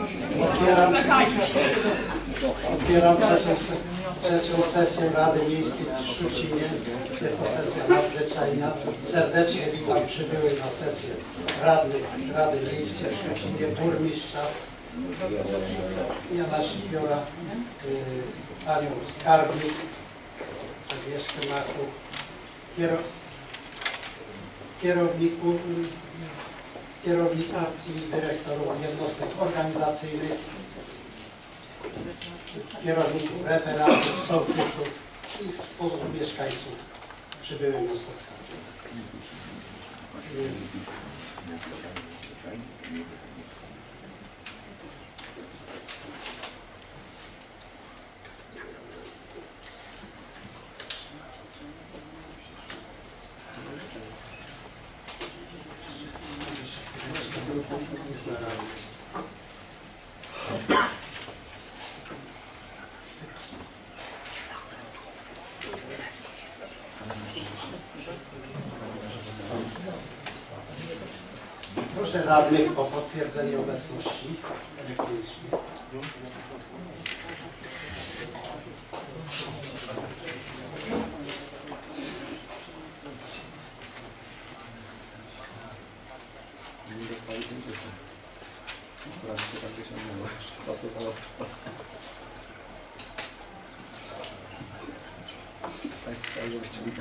Otwieram, otwieram trzecią, trzecią sesję Rady Miejskiej w Szczucinie. Jest to sesja nadzwyczajna. Serdecznie witam przybyłych na sesję radnych Rady Miejskiej w Szczucinie, burmistrza Jana Sipiora, y, panią skarbnik, Agnieszkę kiero- kierowników, kierownika i dyrektorów jednostek organizacyjnych, kierowników referatów, sołtysów i mieszkańców przybyłych na spotkanie. Proszę radnych o potwierdzenie obecności elektronicznej. Nie dostali tym rzeczy. Prawie się tak wyciągnęło. Pasowało. Tak, tak, żebyście mi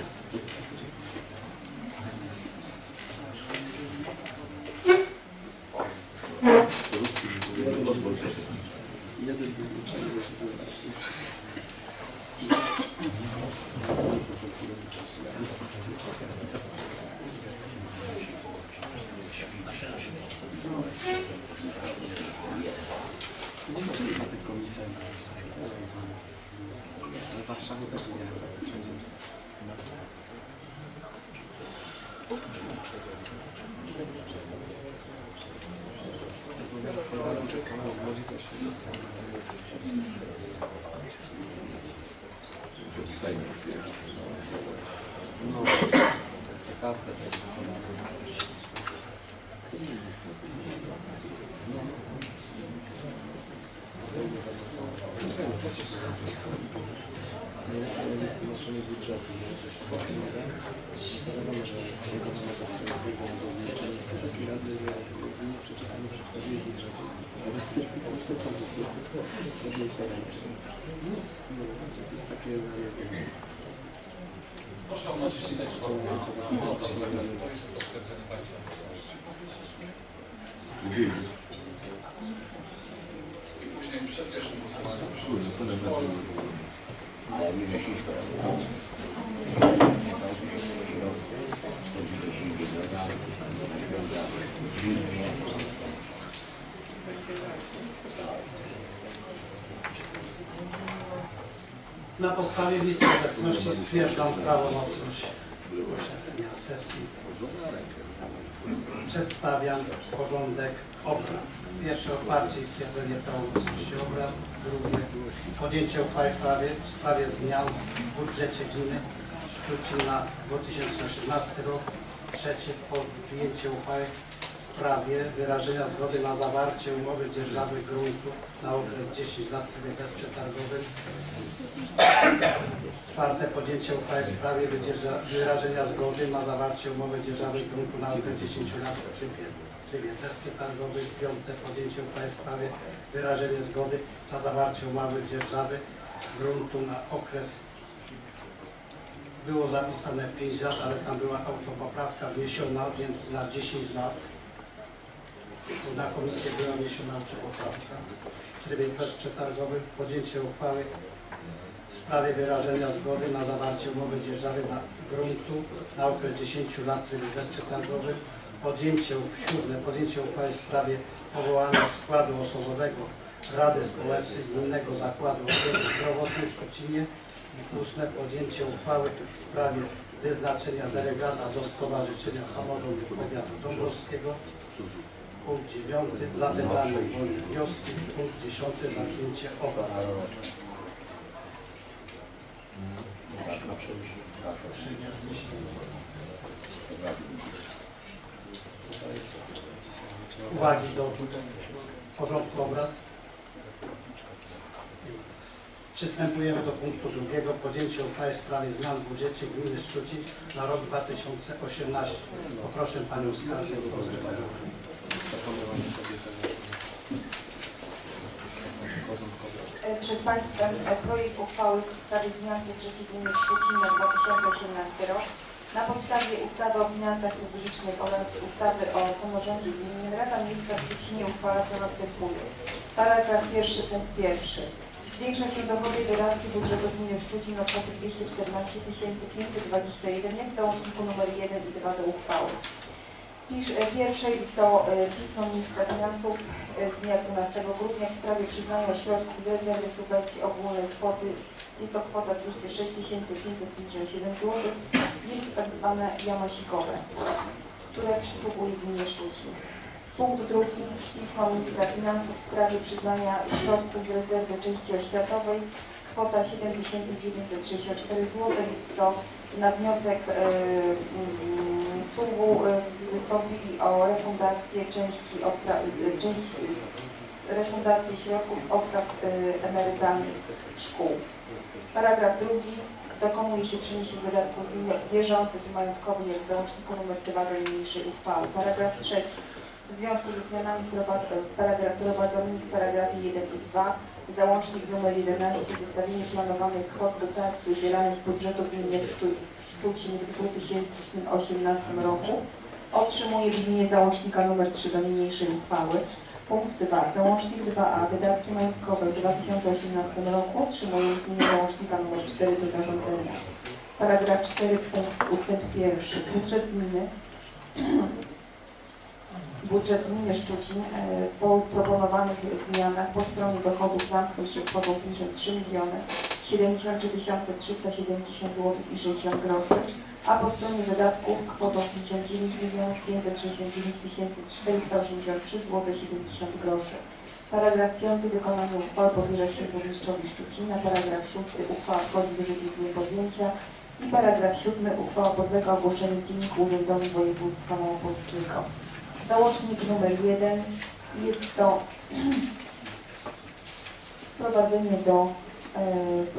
Jeden Dziękuję na tych komisjach. Ale w Warszawie też nie Rozmawiam z kolegą, że kanał wchodzi też. No, ciekawe też. znoszenie budżetu. Wiadomo, że jego to na to stronie wyjdą do umieszczenia takiej rady, że nie przeczytamy przedstawienie budżetu. A za chwilę po prostu komisję podniesie rękę. No, to jest takie, no, nie wiem. Proszę o naciśnięcie czerwonego. To jest potwierdzenie Państwa obecności. I później przed pierwszym głosowaniem proszę uczestniczyć w polu. Na podstawie listy obecności stwierdzam prawomocność posiedzenia sesji. Przedstawiam porządek obrad. Pierwsze otwarcie i stwierdzenie prawomocności obrad. Drugie podjęcie uchwały w sprawie, w sprawie zmian w budżecie gminy Szczucin na 2018 rok. Trzecie podjęcie uchwały sprawie wyrażenia zgody na zawarcie umowy dzierżawy gruntu na okres 10 lat w trybie bezprzetargowym. Czwarte podjęcie uchwały w sprawie wyrażenia zgody na zawarcie umowy dzierżawy gruntu na okres 10 lat w trybie, w trybie. Piąte podjęcie uchwały w sprawie wyrażenia zgody na zawarcie umowy dzierżawy gruntu na okres było zapisane 5 lat, ale tam była autopoprawka wniesiona, więc na 10 lat. Na komisję była wniesiona autopoprawka w trybie bezprzetargowym. Podjęcie uchwały w sprawie wyrażenia zgody na zawarcie umowy dzierżawy na gruntu na okres 10 lat w trybie. Podjęcie, siódme, podjęcie uchwały w sprawie powołania składu osobowego Rady Społecznej Gminnego Zakładu Opieki Zdrowotnej w Szczecinie. I ósme, podjęcie uchwały w sprawie wyznaczenia delegata do Stowarzyszenia Samorządu Powiatu Dąbrowskiego. Punkt dziewiąty, zapytanie wolne wnioski. Punkt dziesiąty, zamknięcie obrad. Uwagi do porządku obrad. Przystępujemy do punktu drugiego. Podjęcie uchwały w sprawie zmian w budżecie gminy Szczucin na rok 2018. Poproszę Panią Skarbnik o zredagowanie. Zaproponowano sobie ten porządkowy. E, Przed Państwem projekt uchwały w sprawie zmian budżecie gminy Szczucin na 2018 rok. Na podstawie ustawy o finansach publicznych oraz ustawy o samorządzie gminnym Rada Miejska w Szczucinie uchwala co następuje. Paragraf pierwszy, punkt pierwszy. Zwiększa się dochody i wydatki budżetu gminy Szczucin o kwotę 214 521 jak w załączniku nr 1 i 2 do uchwały. E, Pierwsze jest to pismo ministra finansów e, z dnia 12 grudnia w sprawie przyznania środków z rezerwy subwencji ogólnej kwoty. Jest to kwota 206 557 zł. To tak zwane janosikowe, które przysługuje gminie Szczucin. Punkt drugi. Pismo ministra finansów w sprawie przyznania środków z rezerwy części oświatowej. Kwota 7964 zł. Jest to na wniosek e, mm, CUW e, wystąpili o refundację części, odpra- e, części refundację środków z odpraw emerytalnych szkół. Paragraf drugi. Dokonuje się przeniesień wydatków bieżących i majątkowych jak w załączniku nr 2 do niniejszej uchwały. Paragraf trzeci. W związku ze zmianami paragraf prowadzonymi w paragrafie 1 i 2 Załącznik nr 11 zestawienie planowanych kwot dotacji udzielanych z budżetu gminy w Szczu- w Szczucin w 2018 roku otrzymuje brzmienie załącznika nr 3 do niniejszej uchwały. Punkt 2. Załącznik 2a. Wydatki majątkowe w 2018 roku otrzymują brzmienie załącznika nr 4 do zarządzenia. Paragraf 4 punkt ustęp 1. Budżet gminy Budżet gminy Szczucin e, po proponowanych zmianach po stronie dochodów zamknął się kwotą 53 miliony 73 370 zł i 60 groszy, a po stronie wydatków kwotą 59 milionów 569 483 zł 70 groszy. Paragraf 5 wykonanie uchwały powierza się burmistrzowi Szczucina. Paragraf 6 uchwała wchodzi w życie w podjęcia. I paragraf 7 uchwała podlega ogłoszeniu w Dzienniku Urzędowym Województwa Małopolskiego. Załącznik numer 1 jest to wprowadzenie do e,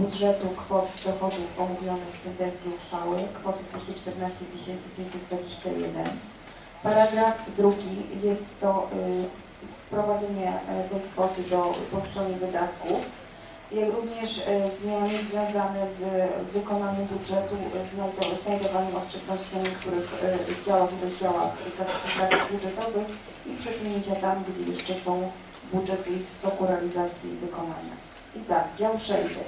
budżetu kwot dochodów omówionych w sentencji uchwały, kwoty 214 521. Paragraf drugi. Jest to e, wprowadzenie e, tej kwoty do, po stronie wydatków, jak również e, zmiany związane z wykonaniem budżetu, e, znajdo- znajdowaniem oszczędności na niektórych e, działach i rozdziałach klasyfikacji budżetowych i przesunięcia tam, gdzie jeszcze są budżety jest w toku realizacji i wykonania. I tak, dział 600.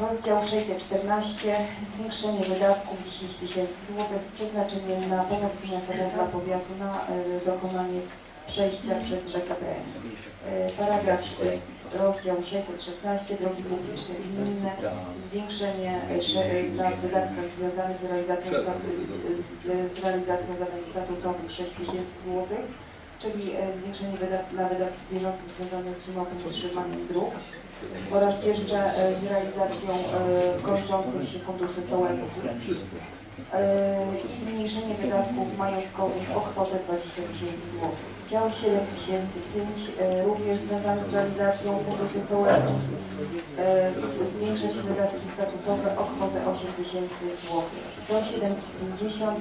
Rozdział 614, zwiększenie wydatków 10 tysięcy złotych z przeznaczeniem na pomoc finansową dla powiatu na e, dokonanie przejścia przez rzekę Breń. E, Paragraf e, rozdział 616, drogi publiczne i gminne, zwiększenie sze- na wydatkach związanych z realizacją, z, realizacją zadań statutowych 6 tysięcy złotych, czyli e, zwiększenie wydat na wydatki bieżących związanych z zimowym utrzymaniem dróg oraz jeszcze e, z realizacją e, kończących się funduszy sołeckich i zmniejszenie wydatków majątkowych o kwotę 20 tysięcy złotych. Dział 7005 e, również związany z realizacją funduszy sołeckich e, zwiększa się wydatki statutowe o kwotę 8 tysięcy złotych. Dział 750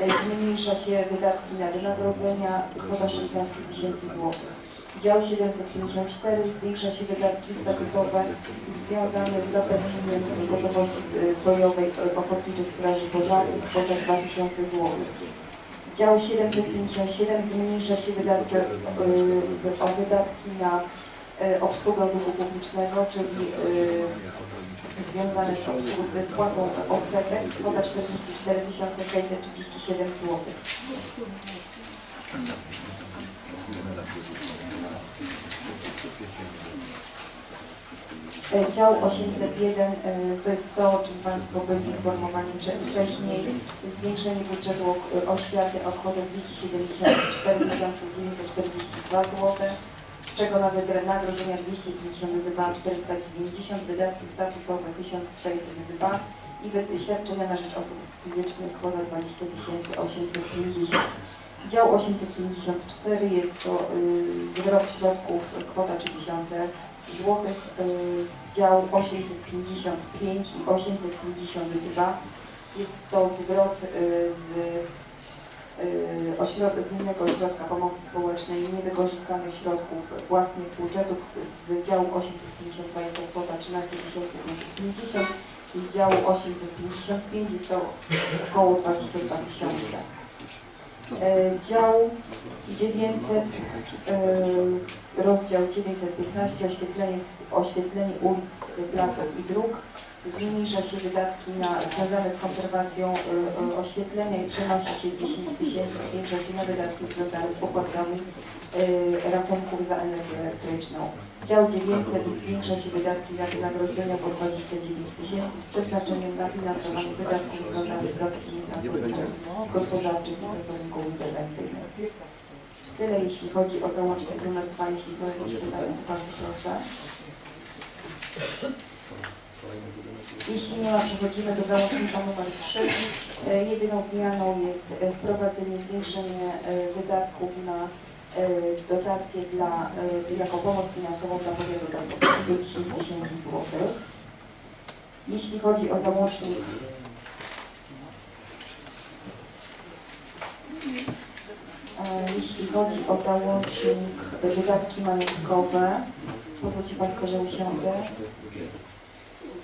e, zmniejsza się wydatki na wynagrodzenia kwota 16 tysięcy złotych. Dział 754 zwiększa się wydatki statutowe związane z zapewnieniem gotowości e, bojowej e, Ochotniczych Straży Pożarnych kwota 2000 zł. Dział 757 zmniejsza się wydatki, e, o wydatki na obsługę długu publicznego, czyli związane z ze spłatą odsetek kwota 44 637 zł. E, Dział 801 e, to jest to, o czym Państwo byli informowani wcze- wcześniej. Zwiększenie budżetu o- oświaty o kwotę 274 942 zł, z czego na wygr- nagrodzenia 252 490, wydatki statutowe 1602 i świadczenia na rzecz osób fizycznych kwota 20 850. Dział 854 jest to y, zwrot środków kwota 3000 zł. Y, dział 855 i 852 jest to zwrot y, z y, ośrod- Gminnego Ośrodka Pomocy Społecznej niewykorzystanych środków własnych budżetów. Z działu 852 jest to kwota 13 550 i z działu 855 jest to około 22 tysiące. E, Dział 900, e, rozdział 915, oświetlenie, oświetlenie ulic, placów i dróg. Zmniejsza się wydatki na, związane z konserwacją e, oświetlenia i przenosi się 10 tysięcy, zwiększa się na wydatki związane z opłatami rachunków za energię elektryczną. Dział 900 zwiększa się wydatki na wynagrodzenia po 29 tysięcy z przeznaczeniem na finansowanie wydatków związanych z zatrudnieniem gospodarczych i pracowników interwencyjnych. Tyle jeśli chodzi o załącznik numer 2. Jeśli są jakieś pytania, to bardzo proszę. Jeśli nie ma, przechodzimy do załącznika numer 3. E, Jedyną zmianą jest e, wprowadzenie, zwiększenie e, wydatków na e, dotacje dla, e, jako pomoc finansową dla powiatu tarkowskiego 10 tysięcy złotych. Jeśli chodzi o załącznik E, Jeśli chodzi o załącznik wydatki majątkowe, pozwólcie Państwo, że usiądę.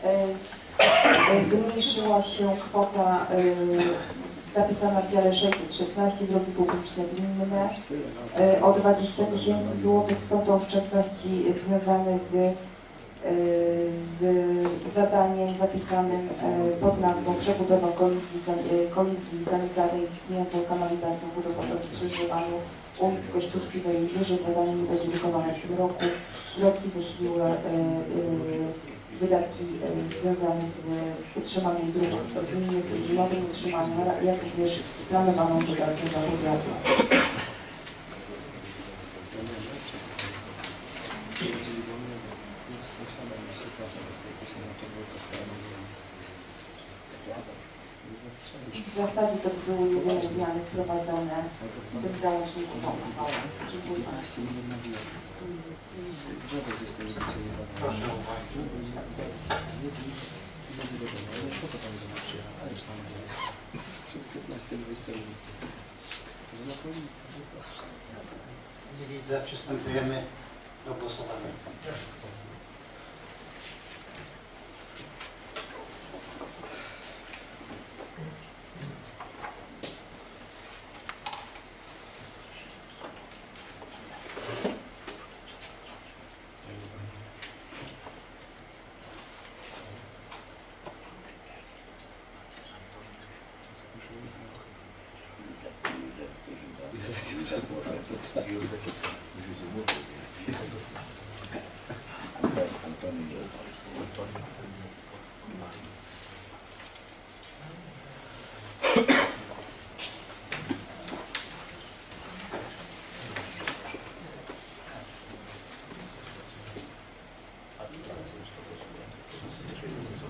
E, e, Zmniejszyła się kwota e, zapisana w dziale 616 drogi publiczne gminne e, o 20 tysięcy złotych. Są to oszczędności związane z, e, z zadaniem zapisanym e, pod nazwą przebudowa kolizji, kolizji z istniejącą kanalizacją wodowodowi w krzyżowaniu ulic Kościuszki w Jeziorze. Zadanie nie będzie wykonane w tym roku. Środki zasiliły e, e, wydatki e, związane z utrzymaniem dróg gminnych, zimowym utrzymaniem, jak również planowaną dotacją dla powiatu. W zasadzie to były jedyne zmiany wprowadzone w tym załączniku. Dziękuję bardzo. Proszę o uwagę. Przez 15-20 minut. Że na policję. Nie widzę, przystępujemy do głosowania.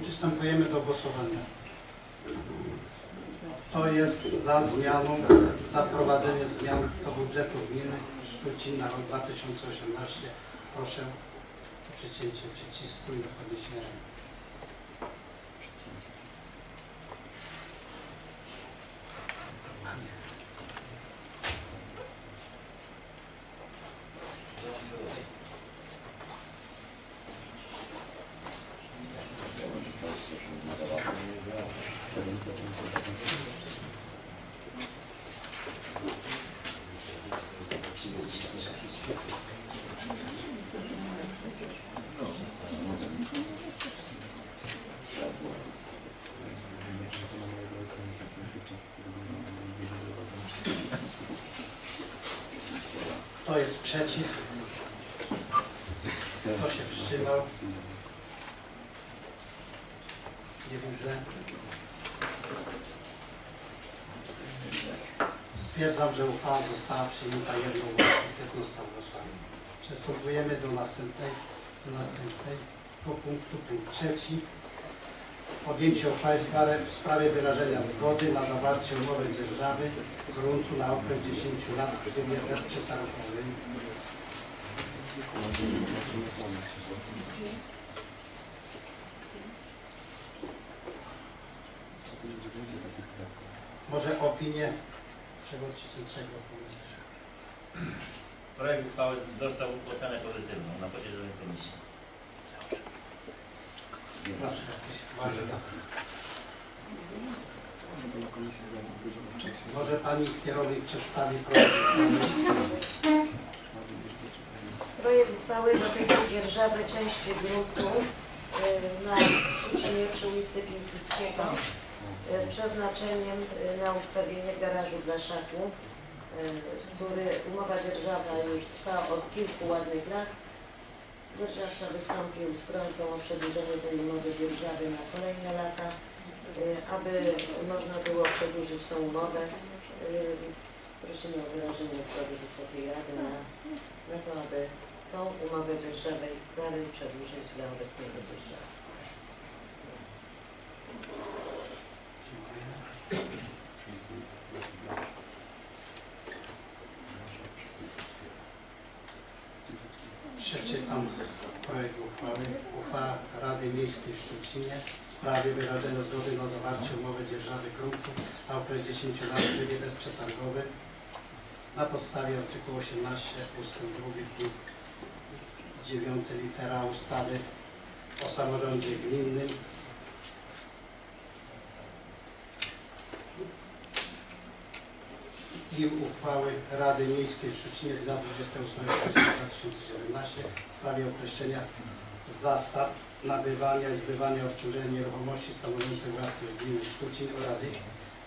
Przystępujemy do głosowania. To jest za zmianą, za wprowadzenie zmian do budżetu gminy Szczucin na rok 2018. Proszę o przycięcie przycisku i podniesienie ręki. A nie. Kto jest przeciw? Kto się wstrzymał? Nie widzę. Stwierdzam, że uchwała została przyjęta 15 głosami. Przystępujemy do następnej, do następnego punktu, punkt trzeci. Podjęcie uchwały w sprawie, w sprawie wyrażenia zgody na zawarcie umowy dzierżawy gruntu na okres 10 lat w trybie bezprzetargowym. Może opinię przewodniczącego komisji. Projekt uchwały dostał ocenę pozytywną na posiedzeniu komisji. Może Pani kierownik przedstawi projekt uchwały? Dotyczy dzierżawy części gruntu y, na Szczecinie przy ulicy Piłsudskiego y, z przeznaczeniem y, na ustawienie garażu dla szaku, który umowa dzierżawa już trwa od kilku ładnych lat. Dzierżawca wystąpił z prośbą o przedłużenie tej umowy dzierżawy na kolejne lata, y, aby można było przedłużyć tą umowę. y, Prosimy o wyrażenie zgody Wysokiej Rady na, na to, aby tą umowę dzierżawę dalej przedłużyć dla obecnego dzierżawcy. Przeczytam projekt uchwały. Uchwała Rady Miejskiej w Szczecinie w sprawie wyrażenia zgody na zawarcie umowy dzierżawy gruntu na okres 10 lat w trybie bezprzetargowym na podstawie artykułu 18 ust. 2 punkt 9 litera ustawy o samorządzie gminnym i uchwały Rady Miejskiej Szczecinie z dnia 28 września 2017 w sprawie określenia zasad nabywania i zbywania obciążenia nieruchomości stanowiących własność gminy Szczecin oraz ich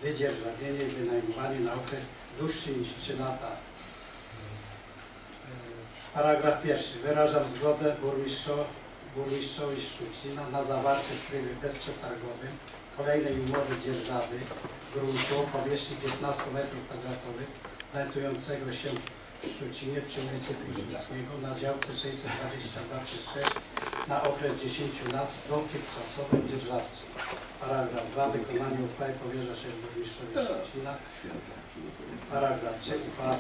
wydzierżawienie i wynajmowanie na okres dłuższy niż 3 lata. E, Paragraf pierwszy. Wyrażam zgodę burmistrzo- burmistrzowi Szczucina na zawarcie w trybie bezprzetargowym kolejnej umowy dzierżawy gruntu o powierzchni 15 m2 znajdującego się w Szczucinie przy ulicy Piłsudskiego na działce 622 przez 6 na okres 10 lat z dotychczasowym dzierżawcą. Paragraf 2. Wykonanie uchwały powierza się burmistrzowi Szczucina. Paragraf 3. Uchwała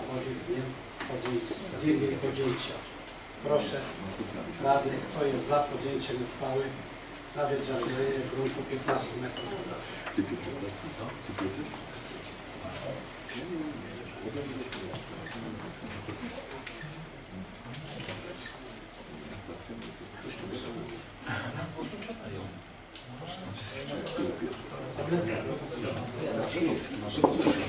dniem jej podjęcia. Proszę radnych, kto jest za podjęciem uchwały na wydzierżawienie gruntu 15 m2. Kto jest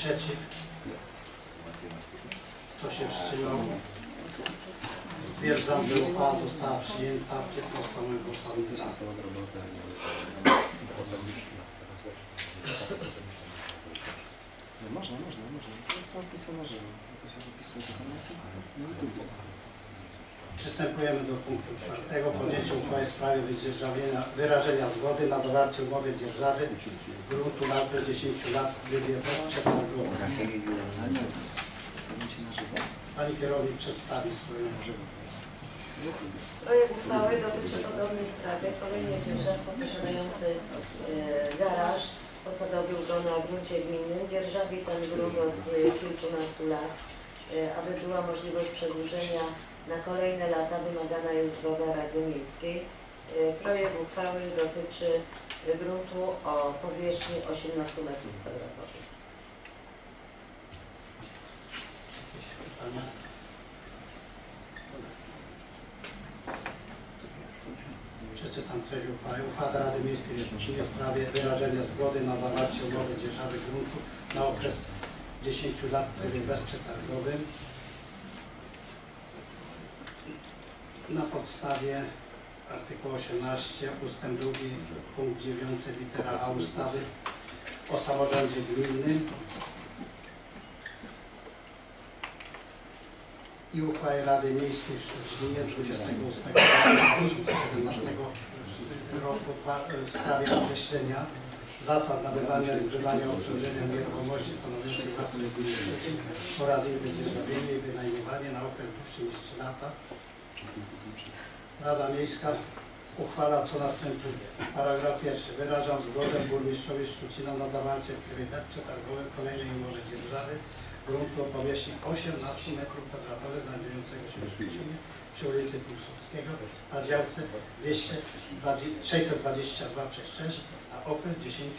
przeciw? Kto się wstrzymał? Stwierdzam, że uchwała została przyjęta 15 głosami za. No można, można, można. To jest transmisja żywo. To się zapisuje do kamerki. No i. Przystępujemy do punktu czwartego. Podjęcie uchwały w sprawie wyrażenia zgody na zawarcie umowy dzierżawy gruntu na okres 10 lat w trybie żywo. Pani kierownik przedstawi swoją Projekt uchwały dotyczy podobnej sprawy. Kolejny dzierżawca posiadający e, garaż posadowił go na gruncie gminnym. Dzierżawi ten grunt od e, kilkunastu lat. E, aby była możliwość przedłużenia na kolejne lata wymagana jest zgoda Rady Miejskiej. E, projekt uchwały dotyczy gruntu o powierzchni 18 metrów kwadratowych. Przeczytam treść uchwały. Uchwała Rady Miejskiej w Szczecinie w sprawie wyrażenia zgody na zawarcie umowy dzierżawy gruntu na okres 10 lat w trybie bezprzetargowym na podstawie artykułu 18 ustęp 2 punkt 9 litera A ustawy o samorządzie gminnym i uchwały Rady Miejskiej w Szczecinie 28 2017 roku dwa- w sprawie określenia zasad nabywania i zbywania obciążenia nieruchomości stanowiących własność gminy oraz ich wydzierżawienie i wynajmowanie na okres dłuższy niż 3 lata. Rada Miejska uchwala co następuje. Paragraf pierwszy. Wyrażam zgodę burmistrzowi Szczucina na zawarcie w trybie bezprzetargowym kolejnej umowy dzierżawy gruntu o powierzchni 18 m2 znajdującego się w Szczucinie przy ulicy Piłsudskiego na działce 220 622 przez 6 na okres 10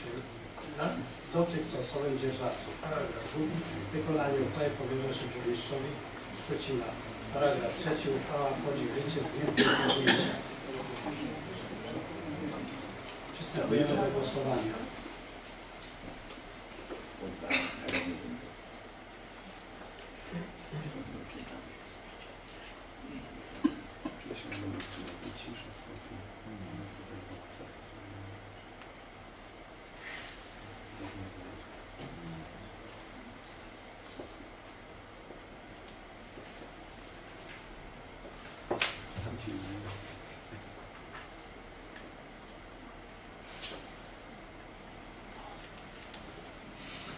lat dotychczasowym dzierżawcą. Paragraf drugi. Wykonanie uchwały powierza się burmistrzowi Szczucina. Paragraf trzeci. Uchwała wchodzi w życie z dniem podjęcia. Przystępujemy do głosowania. Cisza, spokój. No, to jest bardzo sensowne. Bez nerwów. Tam ci nie-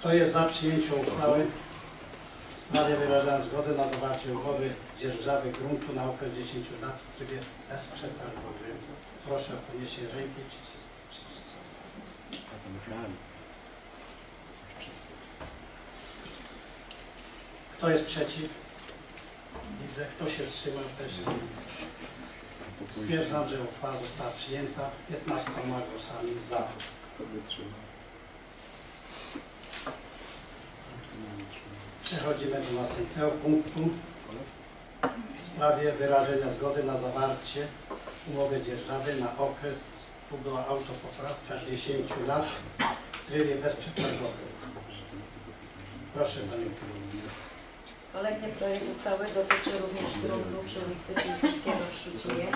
Kto jest za przyjęciem uchwały w sprawie wyrażania zgody na zawarcie umowy dzierżawy gruntu na okres 10 lat w trybie bezprzetargowym? Proszę o podniesienie ręki. Kto jest przeciw? Widzę. Kto się wstrzymał też? Stwierdzam, że uchwała została przyjęta 15 głosami za. Kogo trzyma? Nie trzyma. Przechodzimy do następnego punktu. W sprawie wyrażenia zgody na zawarcie umowy dzierżawy na okres, tu autopoprawka 10 lat w trybie bezprzetargowym. Proszę Panie Kolejny projekt uchwały dotyczy również gruntu przy ulicy Piłsudskiego w Szczucinie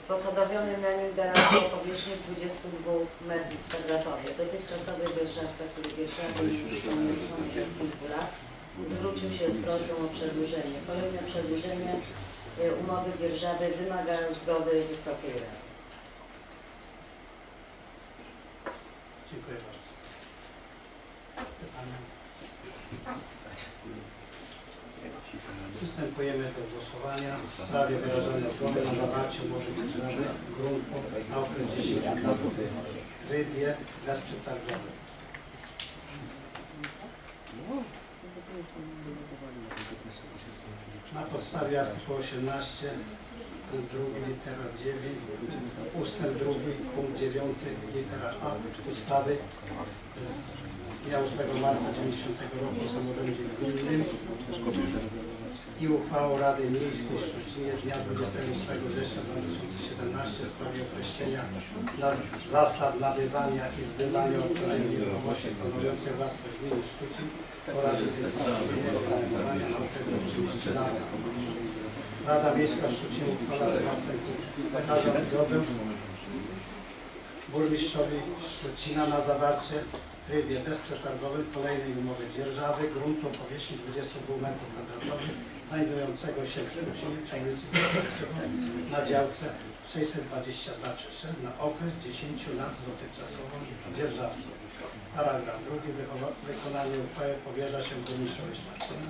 z posadowionym na nim garażem o powierzchni 22 m2. Dotychczasowy dzierżawca, który dzierżawił już od kilku lat, zwrócił się z prośbą o przedłużenie. Kolejne przedłużenie e, umowy dzierżawy wymaga zgody Wysokiej Rady. Dziękuję bardzo. Przystępujemy do głosowania w sprawie wyrażenia zgody na zawarcie umowy dzierżawy gruntu na okres 10 lat w trybie bezprzetargowym. Na podstawie artykułu 18 punkt 2 litera 9 ustęp 2 punkt 9 litera A ustawy z dnia 8 marca 90 roku o samorządzie gminnym i uchwałą Rady Miejskiej w Szczecinie dnia 28 września 2017 w sprawie określenia nad zasad nabywania i zbywania obciążeń nieruchomości stanowiących własność gminy Szczucin Rada Miejska Szczucin uchwala co następuje. Wyrażam zgodę burmistrzowi Szczecina na zawarcie w trybie bezprzetargowym kolejnej umowy dzierżawy gruntu o powierzchni 22 m2 znajdującego się w Szczecinie przy ulicy na działce 622 przez 6 na okres 10 lat z dotychczasową dzierżawcą. Paragraf drugi. Wykonanie uchwały powierza się Szczecina.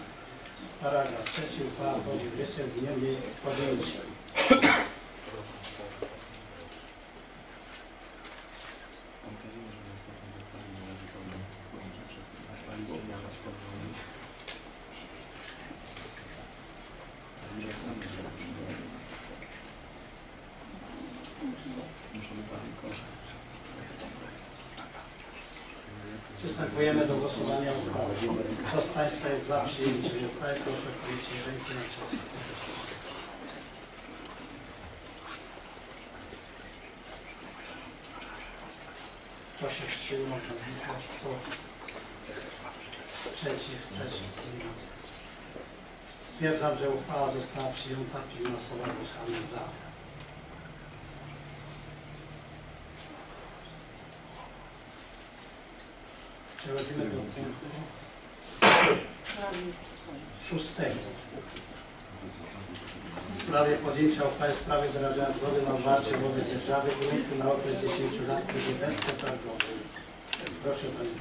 Paragraf trzeci. Uchwała wchodzi w życie w dniem jej podjęcia. Pan Kazimierz, że ostatnio dokładnie należy pełną rzeczy. A pani miałaś powoli. Muszę pani kochać. Przystępujemy do głosowania uchwały. Kto z Państwa jest za przyjęciem uchwały, proszę podnieść rękę na czas. Kto się wstrzymał, przeciw, ma. Stwierdzam, że uchwała została przyjęta 15 głosami za. Przechodzimy do punktu szóstego. W sprawie podjęcia uchwały w sprawie wyrażenia zgody na zwarcie umowy dzierżawy gruntu na okres 10 lat w trybie bezprzetargowym. Proszę Pani.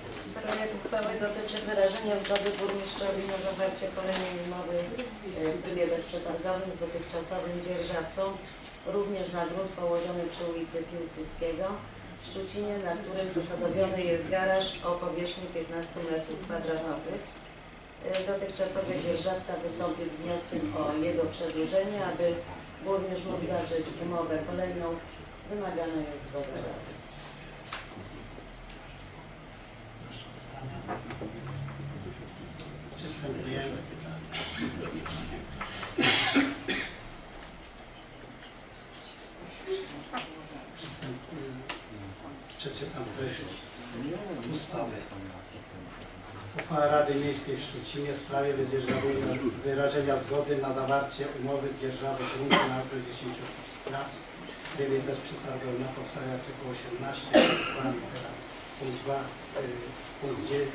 Projekt uchwały dotyczy wyrażenia zgody burmistrzowi na zawarcie kolejnej umowy e, w trybie bezprzetargowym z dotychczasowym dzierżawcą, również na grunt położony przy ulicy Piłsudskiego w Szczucinie, na którym wysadowiony jest garaż o powierzchni 15 m2. Dotychczasowy dzierżawca wystąpił z wnioskiem o jego przedłużenie, aby burmistrz mógł zawrzeć umowę kolejną. Wymagana jest zgoda rady. Przystępujemy. Przeczytam treść ustawy. Uchwała Rady Miejskiej w Szczucinie w sprawie wyrażenia zgody na zawarcie umowy dzierżawy gruntu na okres 10 lat w trybie bezprzetargowym na podstawie artykułu 18 uchwała litera punkt 2, y, punkt 9,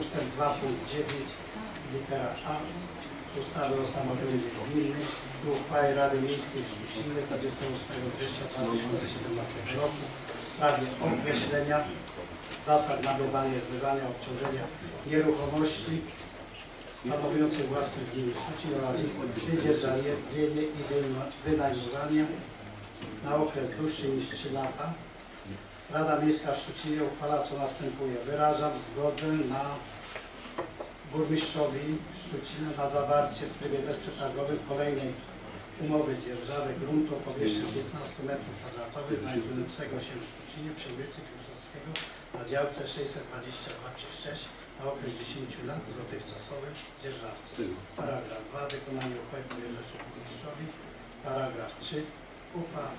ustęp 2, punkt 9 litera A ustawy o samorządzie gminnym w uchwale Rady Miejskiej w Szczucinie 28 września 2017 roku w sprawie określenia zasad nabywania i zbywania obciążenia nieruchomości stanowiących własność gminy Szczucin oraz ich wydzierżawienie i wyna- wynajmowanie na okres dłuższy niż 3 lata. Rada Miejska w Szczucinie uchwala co następuje. Wyrażam zgodę na burmistrzowi Szczucina na zawarcie w trybie bezprzetargowym kolejnej umowy dzierżawy gruntu o powierzchni 15 m2 znajdującego się w Szczucinie przy ulicy Piłsudskiego na działce 622-6 na okres 10 lat z dotychczasowym dzierżawcą. Paragraf 2. Wykonanie uchwały powierza się burmistrzowi. Paragraf 3. Uchwała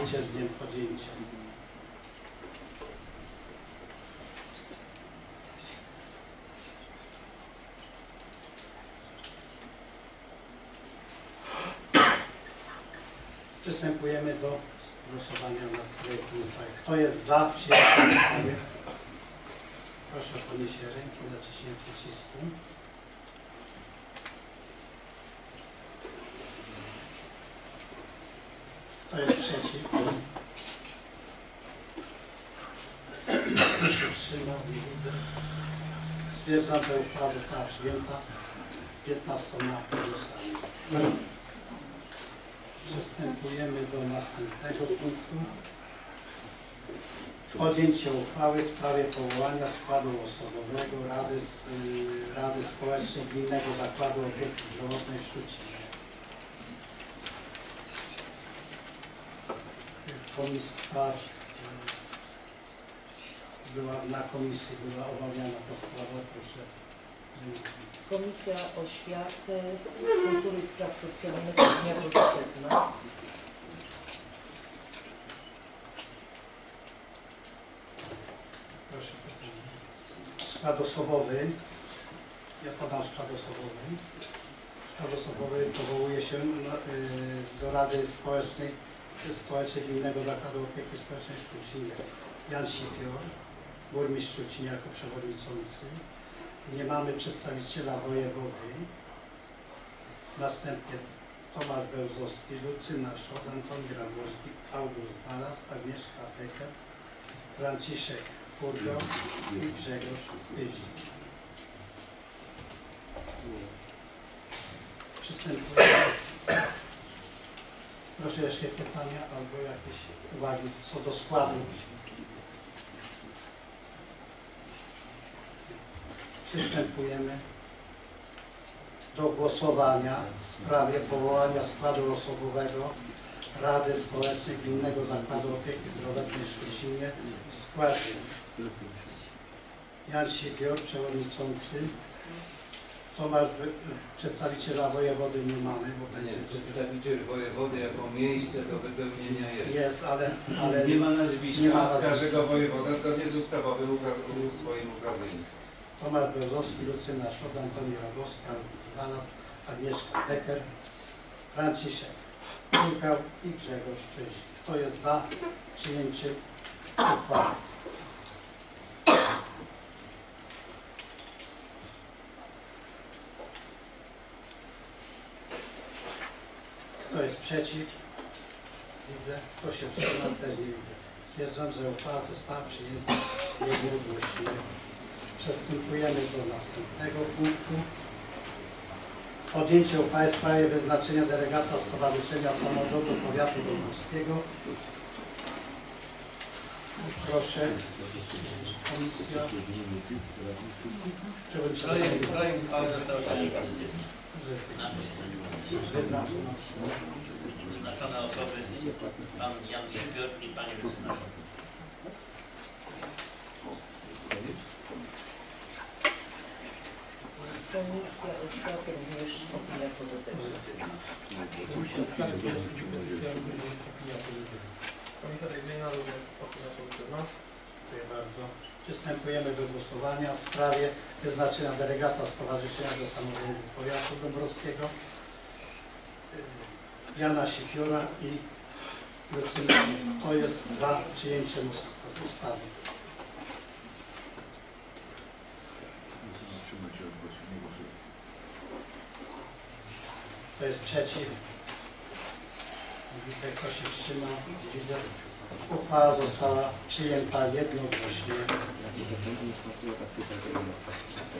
życie z dniem podjęcia. Przystępujemy do głosowania nad projektem uchwały. Kto jest za przyjęciem uchwały? Proszę o podniesienie ręki, naciśnięcie przycisku. Kto jest przeciw? Kto się wstrzymał? Nie widzę. Stwierdzam, że uchwała została przyjęta 15 głosami. Przystępujemy do następnego punktu. Podjęcie uchwały w sprawie powołania składu osobowego Rady, y, Rady Społecznej Gminnego Zakładu Opieki Zdrowotnej w. Komisja była na komisji, była omawiana ta sprawa, proszę. Komisja Oświaty, Kultury i Spraw Socjalnych opinia pozytywna. Proszę. Skład osobowy. Ja podam skład osobowy. Skład osobowy powołuje się y, do Rady Społecznej Społecznej Gminnego Zakładu Opieki Społecznej Szczucinie. Jan Sipior, burmistrz Szczucin jako przewodniczący. Nie mamy przedstawiciela wojewody. Następnie Tomasz Bełzowski, Lucyna Szot, Antoni Grabowski, August Balas, Agnieszka Becker, Franciszek Furgo i Grzegorz Pyzik. Przystępujemy. Proszę jeszcze pytania albo jakieś uwagi co do składu. Przystępujemy do głosowania w sprawie powołania składu osobowego Rady Społecznej Gminnego Zakładu Opieki Zdrowotnej w Szczucinie w składzie Jan Sipior, przewodniczący, Tomasz, przedstawiciela wojewody nie mamy, bo Nie, przedstawiciel wojewody jako miejsce do wypełnienia jest. jest, ale, ale Nie ma nazwiska, Nie ma nazwiska. każdego wojewoda zgodnie z ustawowym swoim uprawnieniem. Tomasz Bełzowski, Lucyna Szot, Antoni Rabowski, Albert Iwanas, Agnieszka Becker, Franciszek Kulkał i Grzegorz Pyzik. Kto jest za przyjęciem uchwały? Kto jest przeciw? Widzę. Kto się wstrzymał? Też nie widzę. Stwierdzam, że uchwała została przyjęta jednogłośnie. Przystępujemy do następnego punktu. Podjęcie uchwały w sprawie wyznaczenia delegata Stowarzyszenia Samorządu Powiatu Dąbrowskiego. Proszę, komisja. Projekt, projekt uchwały został. Wyznaczone osoby pan Jan Sipior i pani Lucyna Komisja Oświaty również opinia pozytywna. Komisja Rewizyjna również opinia pozytywna. Dziękuję bardzo. Przystępujemy do głosowania w sprawie wyznaczenia delegata Stowarzyszenia do Samorządu Powiatu Dąbrowskiego y, Jana Sipiora i Lucyny. Kto jest za przyjęciem ust- ustawy? Kto jest przeciw? Widzę, kto się wstrzymał. Uchwała została przyjęta jednogłośnie.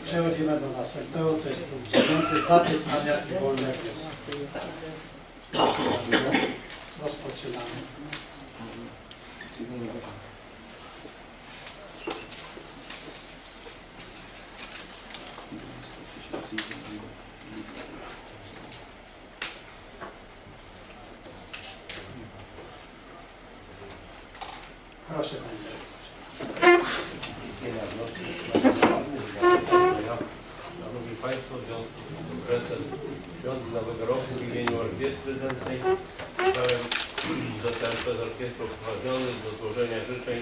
Przechodzimy do następnego, to jest punkt dziewiąty, zapytania i wolne głosy. Rozpoczynamy. Proszę Panie Dyrektorze. Szanowni Państwo, w związku z okresem świąt Nowego Roku w imieniu Orkiestry Dętnej chciałem zostałem przez orkiestrę upoważniony do złożenia życzeń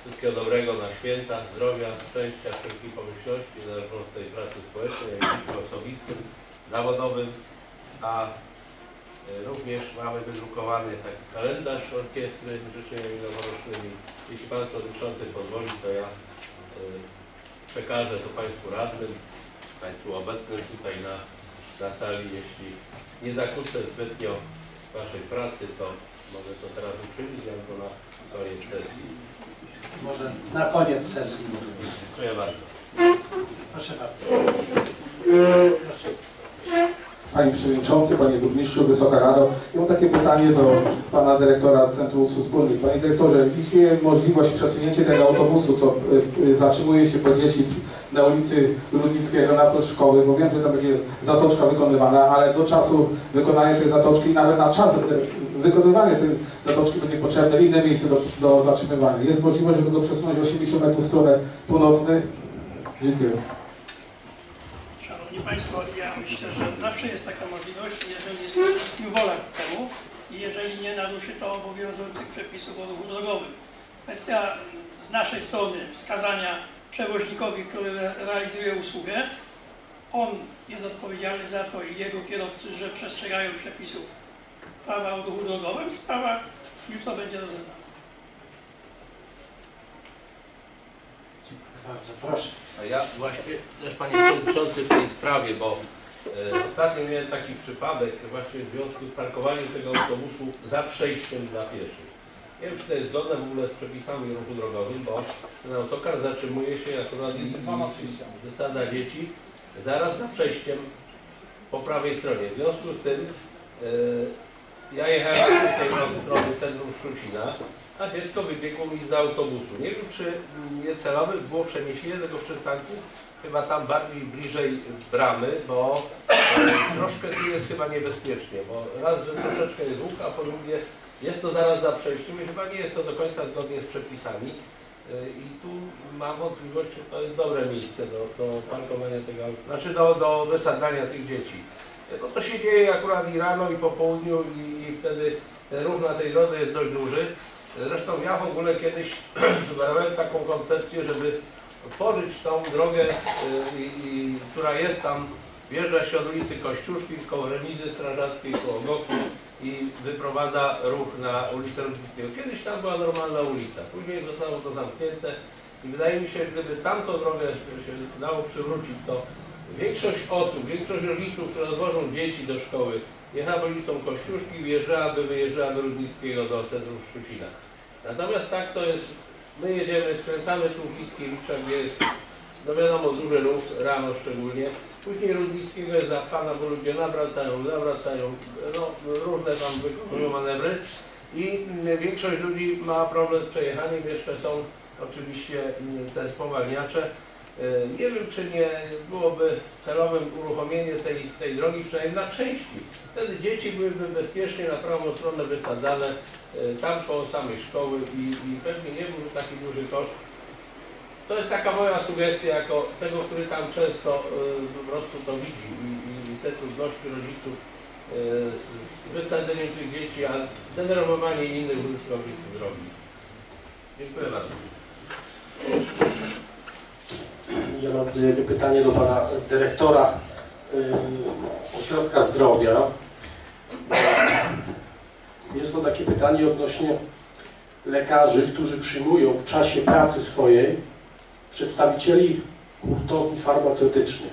wszystkiego dobrego na święta, zdrowia, szczęścia, wszelkiej pomyślności należącej pracy społecznej, jak i osobistym, zawodowym, a e, również mamy wydrukowany taki kalendarz orkiestry z życzeniami noworocznymi. Jeśli Pan Przewodniczący pozwoli, to ja e, przekażę to Państwu radnym, Państwu obecnym tutaj na, na sali. Jeśli nie zakłócę zbytnio Waszej pracy, to mogę to teraz uczynić, albo na koniec sesji. Może na koniec sesji. Dziękuję bardzo. Proszę bardzo. Proszę. Panie Przewodniczący, Panie Burmistrzu, Wysoka Rado. Ja mam takie pytanie do Pana Dyrektora Centrum Usług Wspólnych. Panie Dyrektorze, istnieje możliwość przesunięcia tego autobusu, co y, y, zatrzymuje się po dzieci na ulicy Ludnickiego na plac szkoły, bo wiem, że tam będzie zatoczka wykonywana, ale do czasu wykonania tej zatoczki, nawet na czas wykonywania tej zatoczki będzie potrzebne inne miejsce do, do zatrzymywania. Jest możliwość, żeby go przesunąć 80 metrów w stronę północną? Dziękuję. Szanowni Państwo, ja myślę, że zawsze jest taka możliwość, jeżeli jest przede wszystkim wola ku temu i jeżeli nie naruszy to obowiązujących przepisów o ruchu drogowym. Kwestia z naszej strony wskazania przewoźnikowi, który re- realizuje usługę, on jest odpowiedzialny za to i jego kierowcy, że przestrzegają przepisów prawa o ruchu drogowym. Sprawa jutro będzie rozeznana. Bardzo proszę. A ja właśnie też Panie Przewodniczący w tej sprawie, bo e, ostatnio miałem taki przypadek właśnie w związku z parkowaniem tego autobusu za przejściem dla pieszych. Nie wiem, czy to jest zgodne w ogóle z przepisami ruchu drogowym, bo ten autokar zatrzymuje się jako na wysada dzieci zaraz za przejściem po prawej stronie. W związku z tym e, ja jechałem tutaj od strony centrum Szczucina, a dziecko wybiegło mi z autobusu. Nie wiem, czy niecelowe było przeniesienie tego przystanku chyba tam bardziej bliżej bramy, bo e, troszkę tu jest chyba niebezpiecznie, bo raz, że troszeczkę jest łuk, a po drugie jest to zaraz za przejściem i chyba nie jest to do końca zgodnie z przepisami. E, I tu mam wątpliwość, czy to jest dobre miejsce do, do parkowania tego, znaczy do, do wysadzania tych dzieci. No to się dzieje akurat i rano, i po południu, i, i wtedy ruch na tej drodze jest dość duży. Zresztą ja w ogóle kiedyś sugerowałem taką koncepcję, żeby otworzyć tą drogę, y, która jest tam, wjeżdża się od ulicy Kościuszki, koło remizy strażackiej, koło Goku i wyprowadza ruch na ulicę Rudnickiego. Kiedyś tam była normalna ulica, później zostało to zamknięte i wydaje mi się, gdyby tamtą drogę się dało przywrócić, to większość osób, większość rodziców, które odwożą dzieci do szkoły, jechałaby ulicą Kościuszki, wjeżdżałaby, wyjeżdżałaby Rudnickiego do centrum Szczucina. Natomiast tak to jest My jedziemy, skręcamy tu Kickiewicza, gdzie jest, no wiadomo, duży ruch, rano szczególnie. Później Rudnickiego jest zapchana, bo ludzie nawracają, zawracają, no różne tam wykonują manewry. I mm, większość ludzi ma problem z przejechaniem, jeszcze są oczywiście mm, te spowalniacze. E, Nie wiem, czy nie byłoby celowym uruchomienie tej, tej drogi przynajmniej na części. Wtedy dzieci byłyby bezpiecznie na prawą stronę wysadzane e, tam koło samej szkoły i, i pewnie nie byłby taki duży koszt. To jest taka moja sugestia jako tego, który tam często e, po prostu to widzi i, i te trudności rodziców e, z, z wysadzeniem tych dzieci, a zdenerwowanie innych użytkowników drogi. Dziękuję bardzo. Ja mam pytanie do pana dyrektora y, Ośrodka Zdrowia. Jest to takie pytanie odnośnie lekarzy, którzy przyjmują w czasie pracy swojej przedstawicieli hurtowni farmaceutycznych.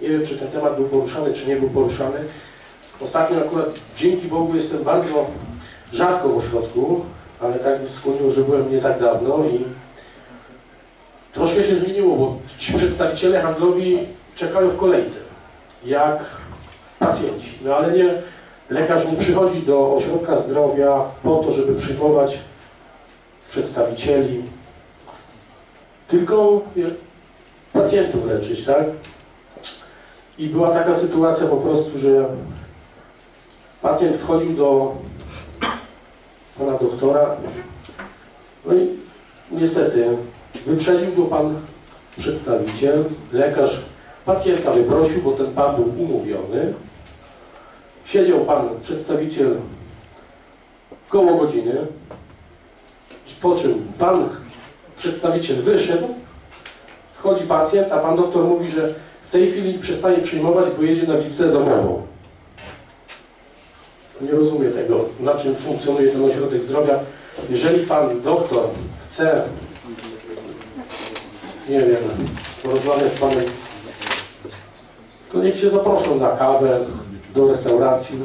Nie wiem, czy ten temat był poruszany, czy nie był poruszany. Ostatnio akurat, dzięki Bogu, jestem bardzo rzadko w ośrodku, ale tak mi skłoniło, że byłem nie tak dawno i troszkę się zmieniło, bo ci przedstawiciele handlowi czekają w kolejce, jak pacjenci. No ale nie, lekarz nie przychodzi do ośrodka zdrowia po to, żeby przyjmować przedstawicieli, tylko pacjentów leczyć, tak? I była taka sytuacja po prostu, że pacjent wchodził do pana doktora, no i niestety Wyprzedził go pan przedstawiciel, lekarz pacjenta wyprosił, bo ten pan był umówiony. Siedział pan przedstawiciel koło godziny, po czym pan przedstawiciel wyszedł, wchodzi pacjent, a pan doktor mówi, że w tej chwili przestaje przyjmować, bo jedzie na wizytę domową. Nie rozumiem tego, na czym funkcjonuje ten ośrodek zdrowia. Jeżeli pan doktor chce nie wiem, porozmawiać z Panem, to niech się zaproszą na kawę, do restauracji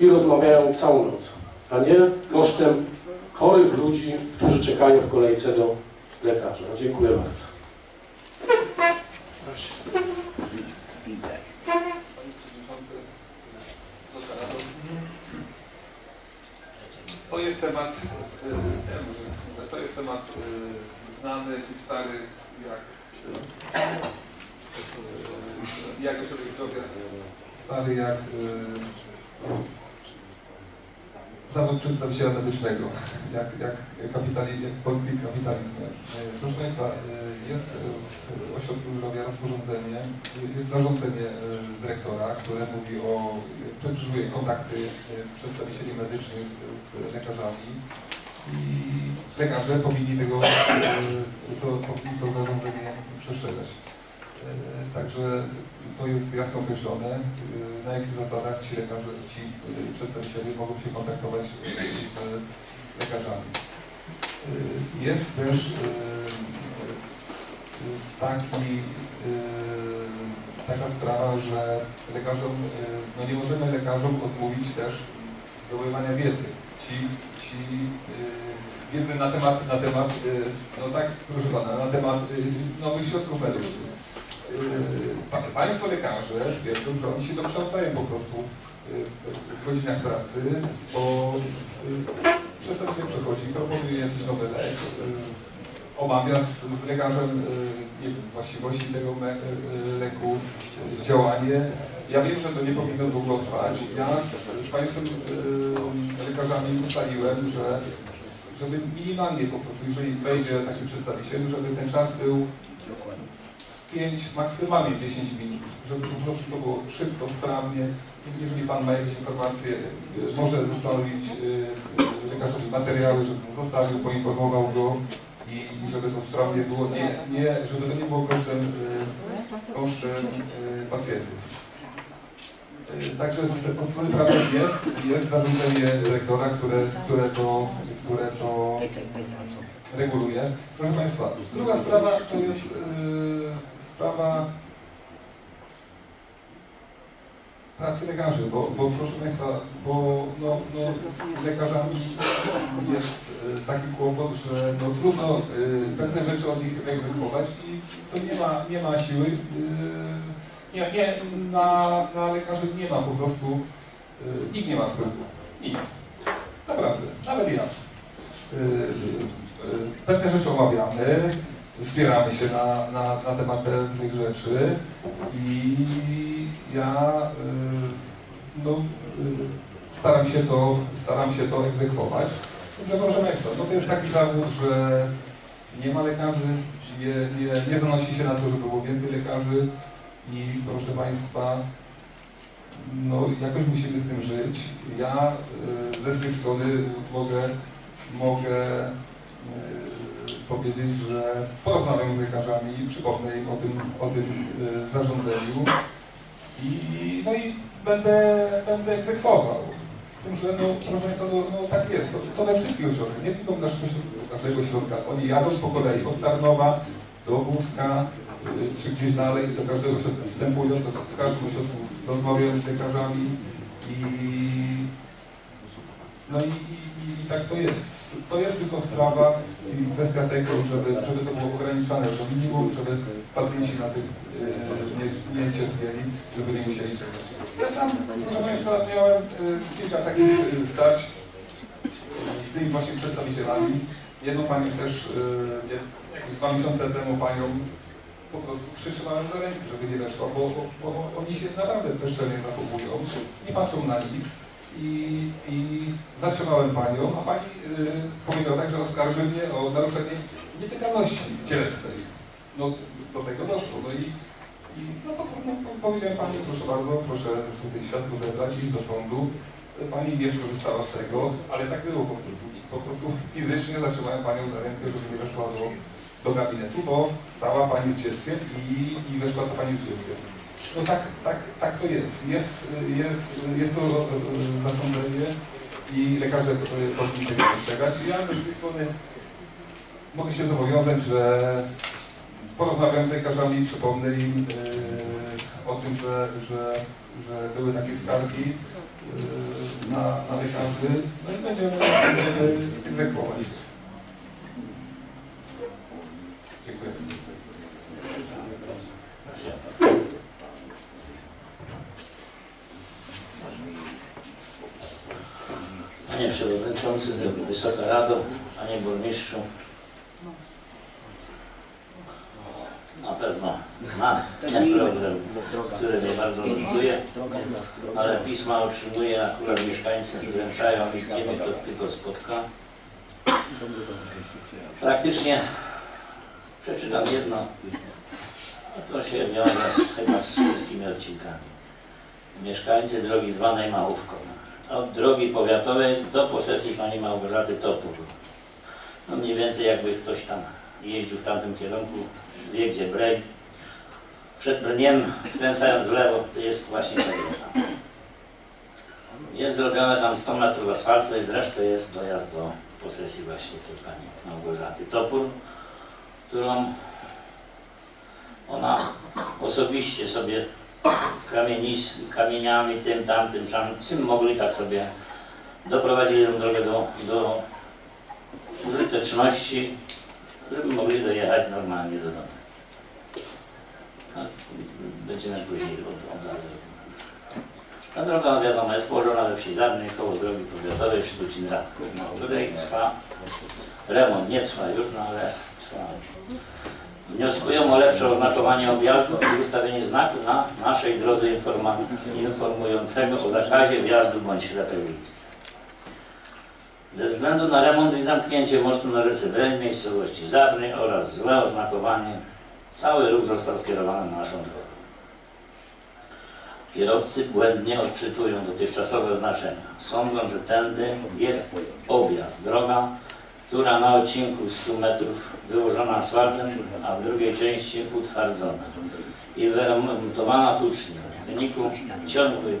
i rozmawiają całą noc, a nie kosztem chorych ludzi, którzy czekają w kolejce do lekarza. Dziękuję bardzo. To jest temat, ja może- to jest temat y, znany i stary jak, jak ośrodek zdrowia, stary jak y, zawód przedstawiciela medycznego, jak, jak, kapitali, jak polski kapitalizm. Proszę Państwa, y, jest w ośrodku zdrowia rozporządzenie, jest zarządzenie y, dyrektora, które mówi o, precyzuje kontakty przedstawicieli medycznych z lekarzami i lekarze powinni tego, y, to, powinni to zarządzenie przestrzegać. Y, Także to jest jasno określone, y, na jakich zasadach ci lekarze, ci przedstawiciele mogą się kontaktować z lekarzami. Jest też taki, taka sprawa, że lekarzom, no nie możemy lekarzom odmówić też zdobywania wiedzy. Ci, ci y, wiedzy na temat, na temat, y, no tak, proszę pana, na temat y, nowych środków medycznych. Pa- Państwo lekarze twierdzą, że oni się dokształcają po prostu y, w- godzinach pracy, bo y, przedstawiciel przychodzi, proponuje jakiś nowy lek, y, omawia z, z lekarzem właściwości tego me, leku, działanie. Ja wiem, że to nie powinno długo trwać. Ja z, z Państwem y, lekarzami ustaliłem, że żeby minimalnie po prostu, jeżeli wejdzie taki przedstawiciel, żeby ten czas był 5, maksymalnie 10 minut, żeby po prostu to było szybko, sprawnie. Jeżeli Pan ma jakieś informacje, może zostawić y, y, lekarzowi materiały, żeby mu zostawił, poinformował go i, żeby to sprawnie było, nie, nie, żeby to nie było kosztem, y, kosztem pacjentów. Y, Także od strony prawnej jest, jest zarządzenie dyrektora, które, które, to, które to reguluje. Proszę Państwa, druga sprawa to jest y, sprawa pracy lekarzy, bo, bo proszę Państwa, bo no, no, z lekarzami jest e, taki kłopot, że no, trudno e, pewne rzeczy od nich egzekwować i to nie ma, nie ma siły. Nie, nie, na, na lekarzy nie ma po prostu, e, nikt nie ma wpływu, nic. Naprawdę, nawet ja. E, e, Pewne rzeczy omawiamy, spieramy się na, na, na temat pewnych rzeczy i ja y, no, y, staram się to, staram się to egzekwować. Z że proszę Państwa, no to jest taki zawód, że nie ma lekarzy, nie, nie, nie zanosi się na to, żeby było więcej lekarzy i proszę Państwa, no jakoś musimy z tym żyć. Ja y, ze swojej strony mogę, mogę y, powiedzieć, że porozmawiam z lekarzami, przypomnę im o tym, o tym y, zarządzeniu i, no i będę, będę egzekwował. Z tym, że no, proszę Państwa, no, no tak jest, to, to we wszystkich ośrodkach, nie tylko w naszego, naszego ośrodka. Oni jadą po kolei od Tarnowa do y, czy gdzieś dalej, do każdego ośrodka wstępują, do, w każdym ośrodku rozmawiają z lekarzami i no i, i, i tak to jest. To jest tylko sprawa i kwestia tego, żeby, żeby to było ograniczane do minimum, żeby pacjenci na tym e, nie, nie cierpieli, żeby nie musieli czekać. Ja sam, proszę Państwa, miałem e, kilka takich e, starć z tymi właśnie przedstawicielami. Jedną panią też, jakieś dwa miesiące temu panią po prostu przytrzymałem za rękę, żeby nie weszła, bo, bo, bo oni się naprawdę bezczelnie zachowują, nie patrzą na nic. I, i zatrzymałem panią, a pani y, powiedziała tak, że oskarży mnie o naruszenie nietykalności cielesnej. No do tego doszło. No i, i no, to, no, po- powiedziałem pani, proszę bardzo, proszę tutaj świadków zebrać, iść do sądu. Pani nie skorzystała z tego, ale tak było po prostu. Po prostu fizycznie zatrzymałem panią za rękę, żeby nie weszła do, do gabinetu, bo stała pani z dzieckiem i, i weszła ta pani z dzieckiem. No tak, tak, tak to jest. Jest, jest, jest to e, zarządzenie i lekarze e, powinni tego przestrzegać. Ja ze swojej strony mogę się zobowiązać, że porozmawiam z lekarzami, przypomnę im e, o tym, że, że, że były takie skargi e, na, na lekarzy, no i będziemy, będziemy egzekwować. Dziękuję. Panie Przewodniczący, Wysoka Rado, Panie Burmistrzu. Na pewno znam ten problem, który mnie bardzo nurtuje, ale pisma otrzymuję akurat mieszkańcy wręczają mi, gdzie mnie to tylko spotka. Praktycznie przeczytam jedno, a to się wiąże z, chyba z wszystkimi odcinkami. Mieszkańcy drogi zwanej Małówką od drogi powiatowej do posesji pani Małgorzaty Topór. No mniej więcej jakby ktoś tam jeździł w tamtym kierunku, wie gdzie Brej. Przed Brniem, skręcając w lewo, jest właśnie ta droga. Jest zrobione tam 100 metrów asfaltu i zresztą jest dojazd do posesji właśnie tej pani Małgorzaty Topór, którą ona osobiście sobie kamienis, kamieniami, tym, tamtym, czym, mogli, tak sobie doprowadzili tę drogę do, do użyteczności, żeby mogli dojechać normalnie do domu. A Będziemy później od, od, Ta droga, no wiadomo, jest położona we wsi Zadnej, koło drogi powiatowej Sztucin Radków, na trwa remont, nie trwa już, no ale trwa. Wnioskują o lepsze oznakowanie objazdu i ustawienie znaku na naszej drodze informującego o zakazie wjazdu bądź ślepej ulicy. Ze względu na remont i zamknięcie mostu na rzece Breń, miejscowości Zabry oraz złe oznakowanie, cały ruch został skierowany na naszą drogę. Kierowcy błędnie odczytują dotychczasowe oznaczenia. Sądzą, że tędy jest objazd, droga, która na odcinku 100 metrów wyłożona asfaltem, a w drugiej części utwardzona i wyremontowana tucznie. W wyniku ciągłej,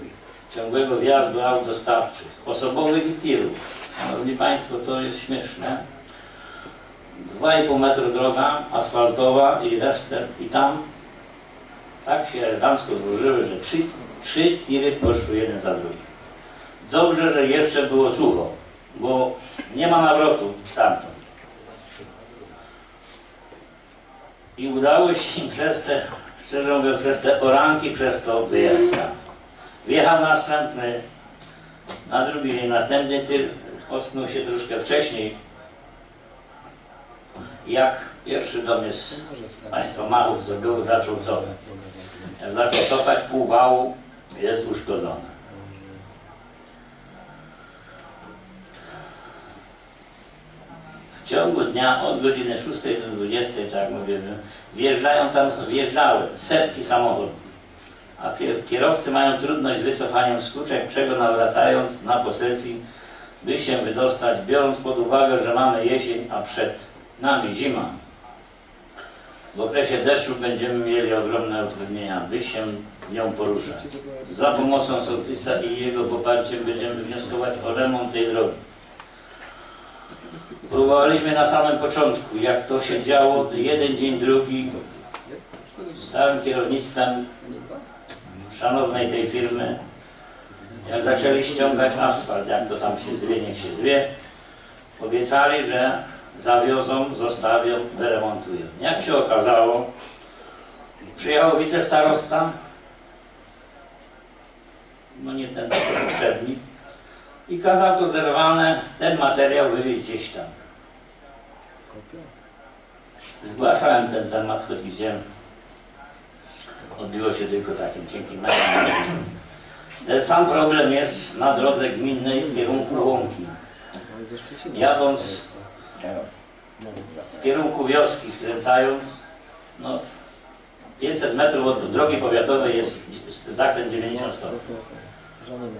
ciągłego wjazdu aut dostawczych, osobowych i tirów. Szanowni Państwo, to jest śmieszne. 2,5 metra droga asfaltowa i resztę i tam tak się elegancko złożyły, że trzy Trzy tiry poszły jeden za drugim. Dobrze, że jeszcze było sucho, bo nie ma nawrotu stamtąd. I udało się przez te, szczerze mówiąc, przez te poranki, przez to wyjechać stamtąd. Wjechał następny, na drugi dzień następny tyr, ocknął się troszkę wcześniej. Jak pierwszy dom jest Państwo machów z zaczął cofać. Zaczął cofać, pół wału jest uszkodzone. W ciągu dnia od godziny 6 do 20, tak jak mówię, wjeżdżają tam, wjeżdżały setki samochodów. A kier- kierowcy mają trudność z wycofaniem skóczek, czego nawracając na posesji, by się wydostać, biorąc pod uwagę, że mamy jesień, a przed nami zima. W okresie deszczu będziemy mieli ogromne utrudnienia, by się nią poruszać. Za pomocą sołtysa i jego poparciem będziemy wnioskować o remont tej drogi. Próbowaliśmy na samym początku, jak to się działo, jeden dzień, drugi, z całym kierownictwem szanownej tej firmy, jak zaczęli ściągać asfalt, jak to tam się zwie, niech się zwie, obiecali, że zawiozą, zostawią, wyremontują. Jak się okazało, przyjechał wicestarosta, no nie ten tylko poprzedni, i kazał to zerwane, ten materiał wywieźć gdzieś tam. Zgłaszałem ten temat, choć widziałem, odbiło się tylko takim cienkim. Ten sam problem jest na drodze gminnej w kierunku Łąki. Jadąc w kierunku wioski, skręcając, no 500 metrów od drogi powiatowej jest zakręt 90 stopni.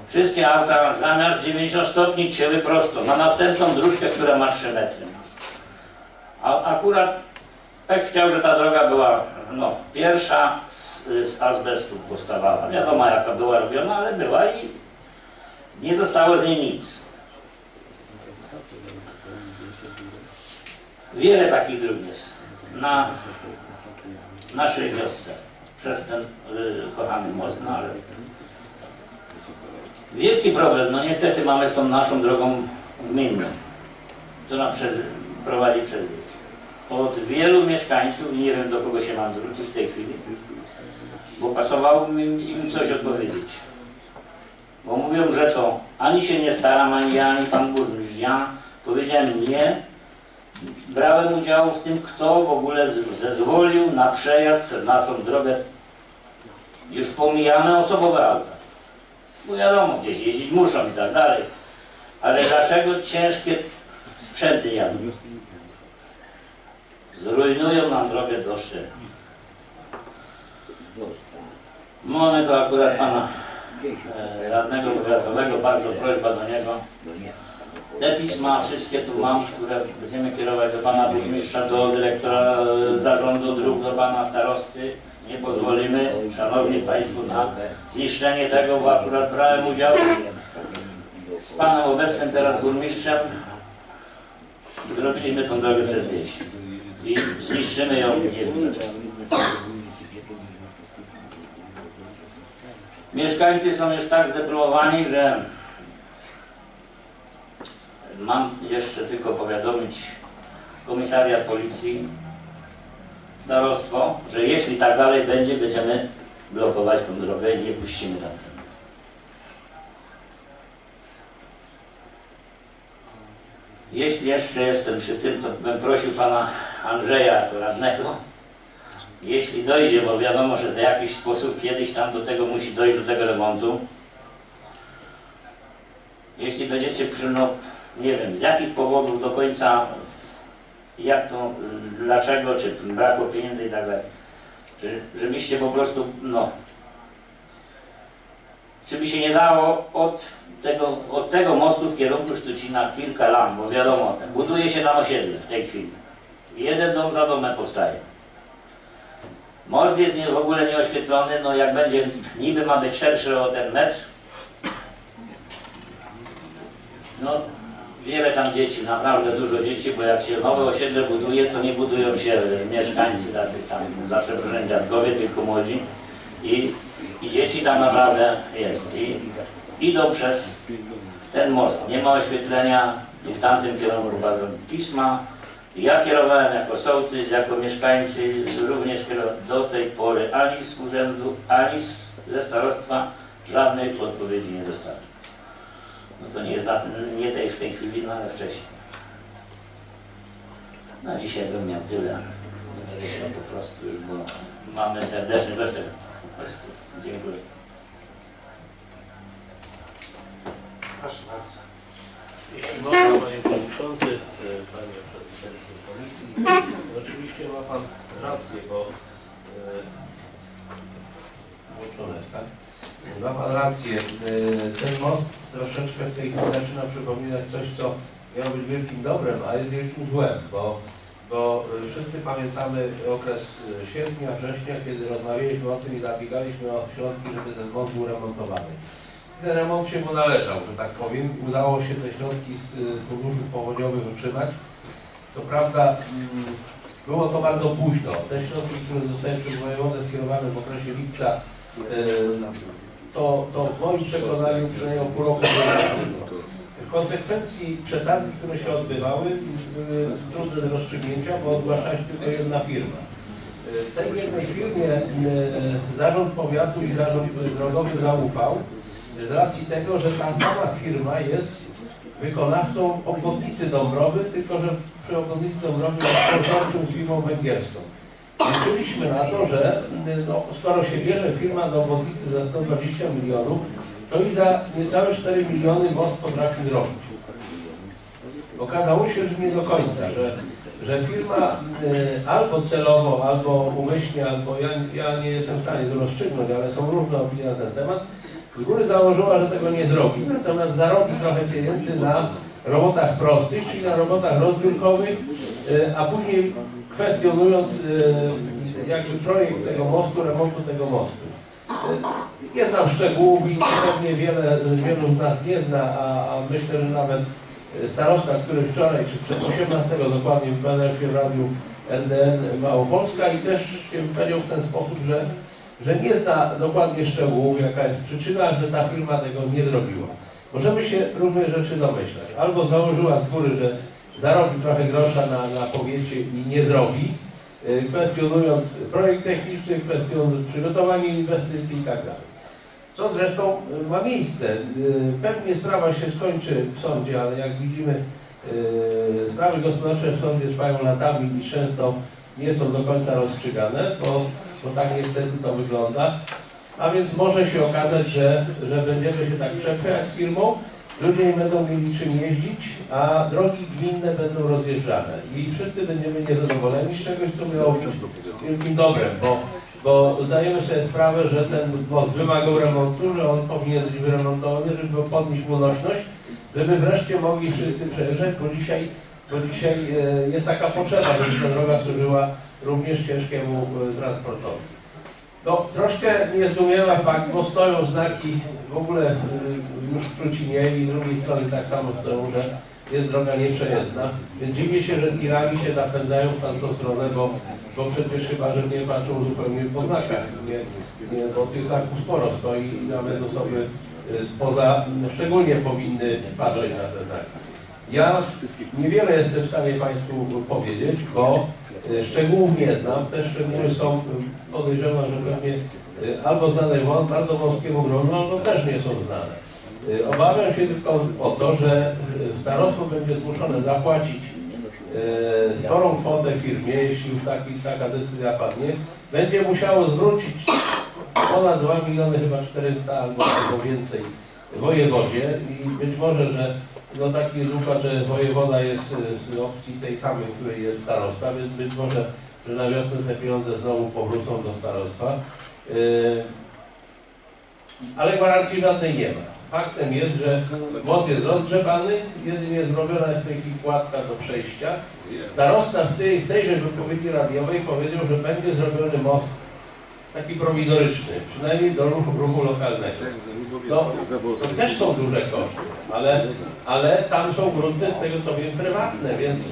Wszystkie auta zamiast 90 stopni cięły prosto, na następną dróżkę, która ma 3 metry. A akurat tak chciał, że ta droga była no, pierwsza z, z azbestu powstawała. Wiadomo jaka była robiona, ale była i nie zostało z niej nic. Wiele takich dróg jest na naszej wiosce przez ten y, kochany most, no ale wielki problem, no niestety mamy z tą naszą drogą gminną, która przez, prowadzi przez. Od wielu mieszkańców, nie wiem do kogo się mam zwrócić w tej chwili, bo pasowało im coś odpowiedzieć. Bo mówią, że to ani się nie staram, ani ja, ani pan burmistrz. Ja powiedziałem nie, brałem udział w tym, kto w ogóle zezwolił na przejazd przez naszą drogę. Już pomijamy osobowe auta. Bo wiadomo, gdzieś jeździć muszą i tak dalej. Ale dlaczego ciężkie sprzęty jadą? Zrujnują nam drogę do Szczecina. Mamy to akurat pana e, radnego powiatowego, bardzo prośba do niego. Te pisma wszystkie tu mam, które będziemy kierować do pana burmistrza, do dyrektora e, zarządu dróg, do pana starosty. Nie pozwolimy, szanowni państwo, na zniszczenie tego, bo akurat brałem udział z panem obecnym teraz burmistrzem. Zrobiliśmy tą drogę przez wieś i zniszczymy ją nie wiem. Mieszkańcy są już tak zdeprymowani, że mam jeszcze tylko powiadomić komisariat policji, starostwo, że jeśli tak dalej będzie, będziemy blokować tą drogę i nie puścimy. Jeśli jeszcze jestem przy tym, to bym prosił pana Andrzeja radnego, jeśli dojdzie, bo wiadomo, że w jakiś sposób kiedyś tam do tego musi dojść, do tego remontu, jeśli będziecie przy, no, nie wiem, z jakich powodów do końca, jak to, dlaczego, czy brakło pieniędzy i tak dalej, czy, żebyście po prostu, no, czy by się nie dało od tego, od tego mostu w kierunku Sztucina kilka lamp, bo wiadomo, buduje się na osiedle w tej chwili. Jeden dom za domem powstaje. Most jest nie, w ogóle nieoświetlony, no jak będzie, niby ma być szerszy o ten metr. No, wiele tam dzieci, naprawdę dużo dzieci, bo jak się nowe osiedle buduje, to nie budują się mieszkańcy tacy tam, za przeproszeniem dziadkowie, tylko młodzi. I I dzieci tam naprawdę jest. I idą przez ten most. Nie ma oświetlenia w tamtym kierunku prowadzą pisma. Ja kierowałem jako sołtys, jako mieszkańcy również do tej pory ani z urzędu, ani ze starostwa żadnych odpowiedzi nie dostałem. No to nie jest na, nie tej, w tej chwili, no ale wcześniej. No dzisiaj bym miał tyle. Po prostu już, bo mamy serdeczny tego. Dziękuję. Proszę bardzo. Jeśli można, panie przewodniczący, panie przewodniczący komisji, oczywiście ma pan rację, bo e, włączone jest, tak? Ma pan rację. E, Ten most troszeczkę w tej chwili zaczyna przypominać coś, co miało być wielkim dobrem, a jest wielkim złem, bo, bo e, wszyscy pamiętamy okres sierpnia, września, kiedy rozmawialiśmy o tym i zabiegaliśmy o środki, żeby ten most był remontowany ten remont się mu należał, że tak powiem. Udało się te środki z y, funduszów powodziowych utrzymać. To prawda, mm, było to bardzo późno. Te środki, które zostały przez skierowane w okresie lipca, y, to, to w moim przekonaniu przynajmniej o pół roku. W konsekwencji przetargi, które się odbywały, były trudne do rozstrzygnięcia, bo zgłaszała się tylko jedna firma. Y, Tej jednej firmie y, zarząd powiatu i zarząd drogowy zaufał, z racji tego, że ta sama firma jest wykonawcą obwodnicy Dąbrowy, tylko że przy obwodnicy Dąbrowy jest konsorcjum z firmą węgierską. Liczyliśmy na to, że no, skoro się bierze firma do obwodnicy za 120 milionów, to i za niecałe 4 miliony most potrafi zrobić. Okazało się, że nie do końca, że, że firma y, albo celowo, albo umyślnie, albo ja, ja nie jestem w stanie to rozstrzygnąć, ale są różne opinie na ten temat, z góry założyła, że tego nie zrobi, natomiast zarobi trochę pieniędzy na robotach prostych, czyli na robotach rozbiórkowych, y, a później kwestionując y, jakby projekt tego mostu, remontu tego mostu. Nie znam szczegółów i pewnie wiele, wielu z nas nie zna, a, a myślę, że nawet starosta, który wczoraj, czy przed 18 dokładnie wypowiadał się w radiu NDN Małopolska i też się wypowiedział w ten sposób, że że nie zna dokładnie szczegółów, jaka jest przyczyna, że ta firma tego nie zrobiła. Możemy się różne rzeczy domyślać. Albo założyła z góry, że zarobi trochę grosza na, na powiecie i nie zrobi, y, kwestionując projekt techniczny, kwestionując przygotowanie inwestycji i tak dalej. Co zresztą y, ma miejsce. Y, Pewnie sprawa się skończy w sądzie, ale jak widzimy, sprawy gospodarcze w sądzie trwają latami i często nie są do końca rozstrzygane, bo bo tak niestety to wygląda. A więc może się okazać, że, że będziemy się tak przepychać z firmą, ludzie nie będą mieli czym jeździć, a drogi gminne będą rozjeżdżane. I wszyscy będziemy niezadowoleni z czegoś, co miało być wielkim dobrem, bo, bo zdajemy sobie sprawę, że ten most wymagał remontu, że on powinien być wyremontowany, żeby podnieść mu nośność, żeby wreszcie mogli wszyscy przejeżdżać, bo dzisiaj, bo dzisiaj e, jest taka potrzeba, żeby ta droga służyła również ciężkiemu e, transportowi. No, troszkę mnie zdumiewa fakt, bo stoją znaki w ogóle e, już w Krucinie i z drugiej strony tak samo stoją, że jest droga nieprzejezdna. Więc się, że tirami się napędzają w tamtą stronę, bo, bo przecież chyba, że nie patrzą zupełnie po znakach. Nie, nie, bo tych znaków sporo stoi i nawet osoby e, spoza szczególnie powinny patrzeć na te znaki. Ja niewiele jestem w stanie Państwu powiedzieć, bo szczegółów nie znam. Te szczegóły są e, podejrzewam, że pewnie e, albo znane bardzo wąskiemu gronu, albo też nie są znane. E, Obawiam się tylko o to, że e, starostwo będzie zmuszone zapłacić e, sporą kwotę firmie, jeśli już taki, taka decyzja padnie, będzie musiało zwrócić ponad 2 miliony chyba 400 albo, albo więcej wojewodzie i być może, że no taki jest układ, że wojewoda jest e, z opcji tej samej, w której jest starosta, więc być może, że na wiosnę te pieniądze znowu powrócą do starostwa. E, Ale gwarancji żadnej nie ma. Faktem jest, że most jest rozgrzebany, jedynie zrobiona jest w tej chwili kładka do przejścia. Starosta w tej, tejże wypowiedzi radiowej powiedział, że będzie zrobiony most taki prowizoryczny, przynajmniej do ruchu, ruchu lokalnego. No, to też są duże koszty, ale, ale tam są grunty z tego co wiem prywatne, więc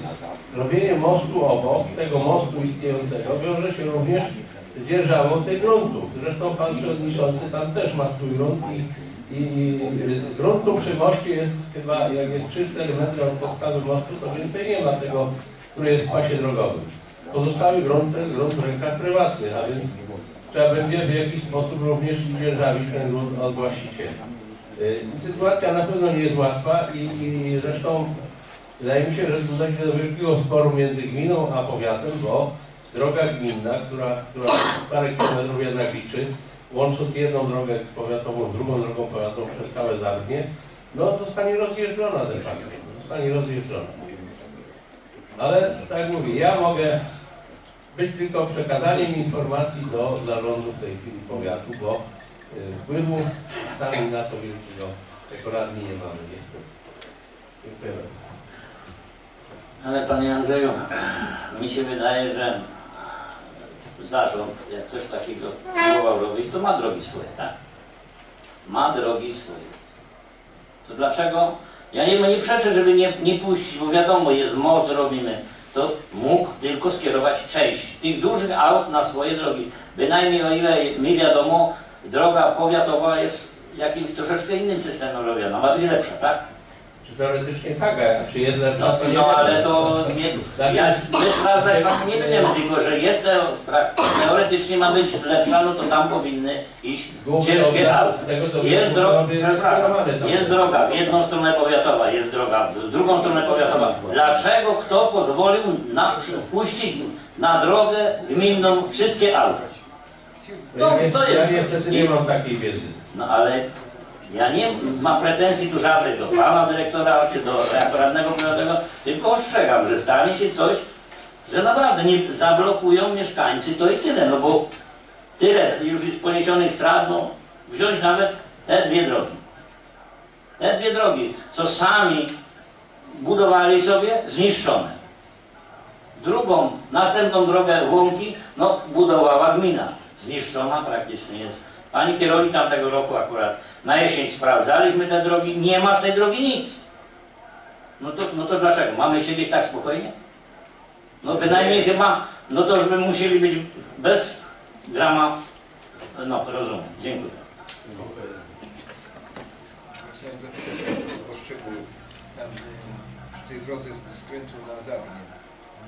robienie mostu obok tego mostu istniejącego wiąże się również dzierżawą tych gruntów. Zresztą pan przewodniczący tam też ma swój grunt i, i, i z gruntu przy moście jest chyba, jak jest 3-4 metry od podstawy mostu, to więcej nie ma tego, który jest w pasie drogowym. Pozostały grunt to jest grunt w rękach prywatnych, a więc trzeba będzie w jakiś sposób również dzierżawić ten grunt od właścicieli. Y, Sytuacja na pewno nie jest łatwa i, i zresztą wydaje mi się, że tu dojdzie do wielkiego sporu między gminą a powiatem, bo droga gminna, która, która parę kilometrów jednak liczy, łącząc jedną drogę powiatową, drugą drogą powiatową przez całe Zardnie, no zostanie rozjeżdżona de facto, zostanie rozjeżdżona. Ale tak mówię, ja mogę być tylko przekazaniem informacji do zarządu w tej chwili powiatu, bo y, wpływu sami na to wielkiego jako radni nie mamy niestety. Dziękuję bardzo. Ale panie Andrzeju, mi się wydaje, że zarząd, jak coś takiego próbował robić, to ma drogi swoje, tak? Ma drogi swoje. To dlaczego? Ja nie, nie przeczę, żeby nie, nie puścić, bo wiadomo, jest most, robimy. Mógł tylko skierować część tych dużych aut na swoje drogi. Bynajmniej o ile mi wiadomo, droga powiatowa jest jakimś troszeczkę innym systemem robiona. Ma być lepsza, tak? Teoretycznie tak, a czy jest lepsza, No, to nie no ale to nie, ja, my sprawdzać nie będziemy, tylko że jest teoretycznie ma być lepsza, no to tam powinny iść ciężkie auta. Jest droga, zastosowane, tak? jest droga w jedną stronę powiatowa, jest droga w drugą stronę powiatowa. Dlaczego kto pozwolił na, wpuścić na drogę gminną wszystkie auta? No, to jest- ja niestety nie mam takiej wiedzy. No ale ja nie mam pretensji tu żadnych do pana dyrektora czy do radnego tylko ostrzegam, że stanie się coś, że naprawdę nie zablokują mieszkańcy, to i tyle, no bo tyle już jest poniesionych strat, no wziąć nawet te dwie drogi. Te dwie drogi, co sami budowali sobie, zniszczone. Drugą, następną drogę Łąki, no budowała gmina. Zniszczona praktycznie jest. Pani kierownik tamtego roku akurat na jesień sprawdzaliśmy te drogi, nie ma z tej drogi nic. No to, no to dlaczego? Mamy siedzieć tak spokojnie? No bynajmniej chyba, no to już by musieli być bez grama, no rozumiem, dziękuję. Chciałem zapytać o szczegół. Tam y, w tej drodze skrętu na Zabrnie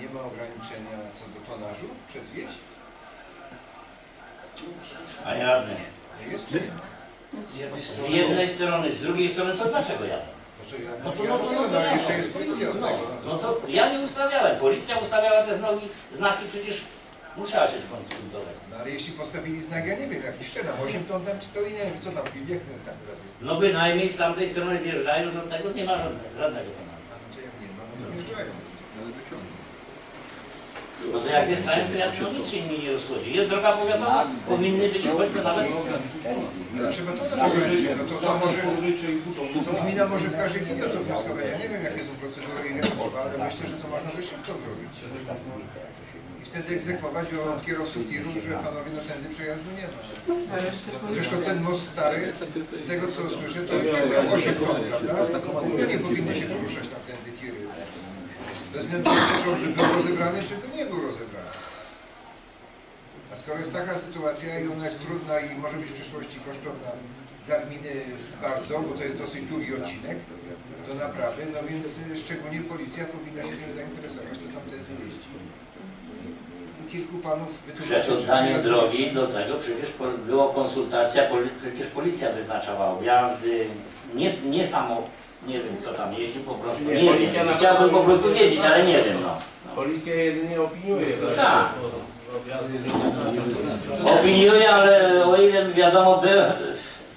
nie ma ograniczenia co do tonażu przez wieś? A ja nie. Nie jest czy nie? Z jednej strony, z drugiej strony, to dlaczego ja? No to- ja no no, to- no no, to- jeszcze jest policja tego. No to ja nie ustawiałem, policja ustawiała te znaki, znaki przecież musiała się skonsultować. No ale jeśli postawili znak, ja nie wiem, jakiś szczena, 8 ton tam stoi, nie wiem, co tam, jak ten znak teraz jest. No bynajmniej z tamtej strony wjeżdżają, że od tego nie ma żadnego, żadnego tematu. A no to jak nie ma, no to wjeżdżają. Bo to jak wjeżdżają, to ja no nic się nimi nie rozchodzi. Jest droga powiatowa, powinny być choćby nawet... Ale trzeba to na no to, to może, to gmina może w każdej chwili o to wnioskować. Ja nie wiem, jakie są procedury, to trwa, ale myślę, że to można by szybko zrobić. I wtedy egzekwować od kierowców tiru, że panowie no tędy przejazdu nie ma. Zresztą ten most stary, z tego co słyszę, to miał 8 ton, prawda? W ogóle nie powinny się poruszać na tiry. Bez względu na to, czy on by był rozebrany, czy by nie był rozebrany. A skoro jest taka sytuacja i ona jest trudna i może być w przyszłości kosztowna dla gminy bardzo, bo to jest dosyć długi odcinek do naprawy, no więc y, szczególnie policja powinna się tym zainteresować, to tamtędy jeździ. I kilku panów wytłumaczy, Przed oddaniem drogi do tego przecież było konsultacja, przecież policja wyznaczała objazdy, nie, nie samo, nie wiem kto tam jeździł, po prostu Nie, nie, wiem. Chciałbym po prostu wiedzieć, ale nie wiem no. Policja jedynie opiniuje. Tak. Opiniuję, ale o ile wiadomo, by,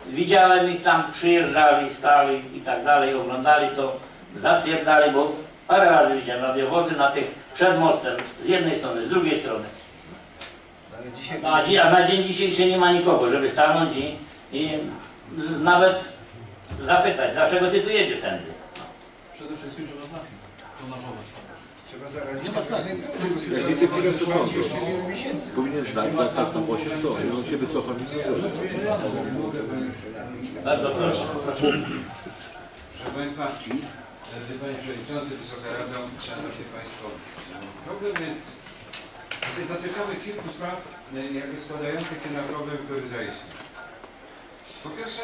widziałem ich tam, przyjeżdżali, stali i tak dalej, oglądali to, zatwierdzali, bo parę razy widziałem radiowozy na tych, przed mostem, z jednej strony, z drugiej strony. Ale dzisiaj A, dzi- a na dzień dzisiejszy nie ma nikogo, żeby stanąć i, i z, nawet zapytać, dlaczego ty tu jedziesz tędy? Przede wszystkim trzeba znaki tonażowe. trzeba zaradzić. Powinien znać zakaz na 8 ton i on się wycofa Bardzo proszę. Proszę Państwa, Panie Przewodniczący, Wysoka Rado, Szanowni Państwo, problem jest dotykały kilku spraw e, jakby składających się na problem, który zaistniał. Po pierwsze,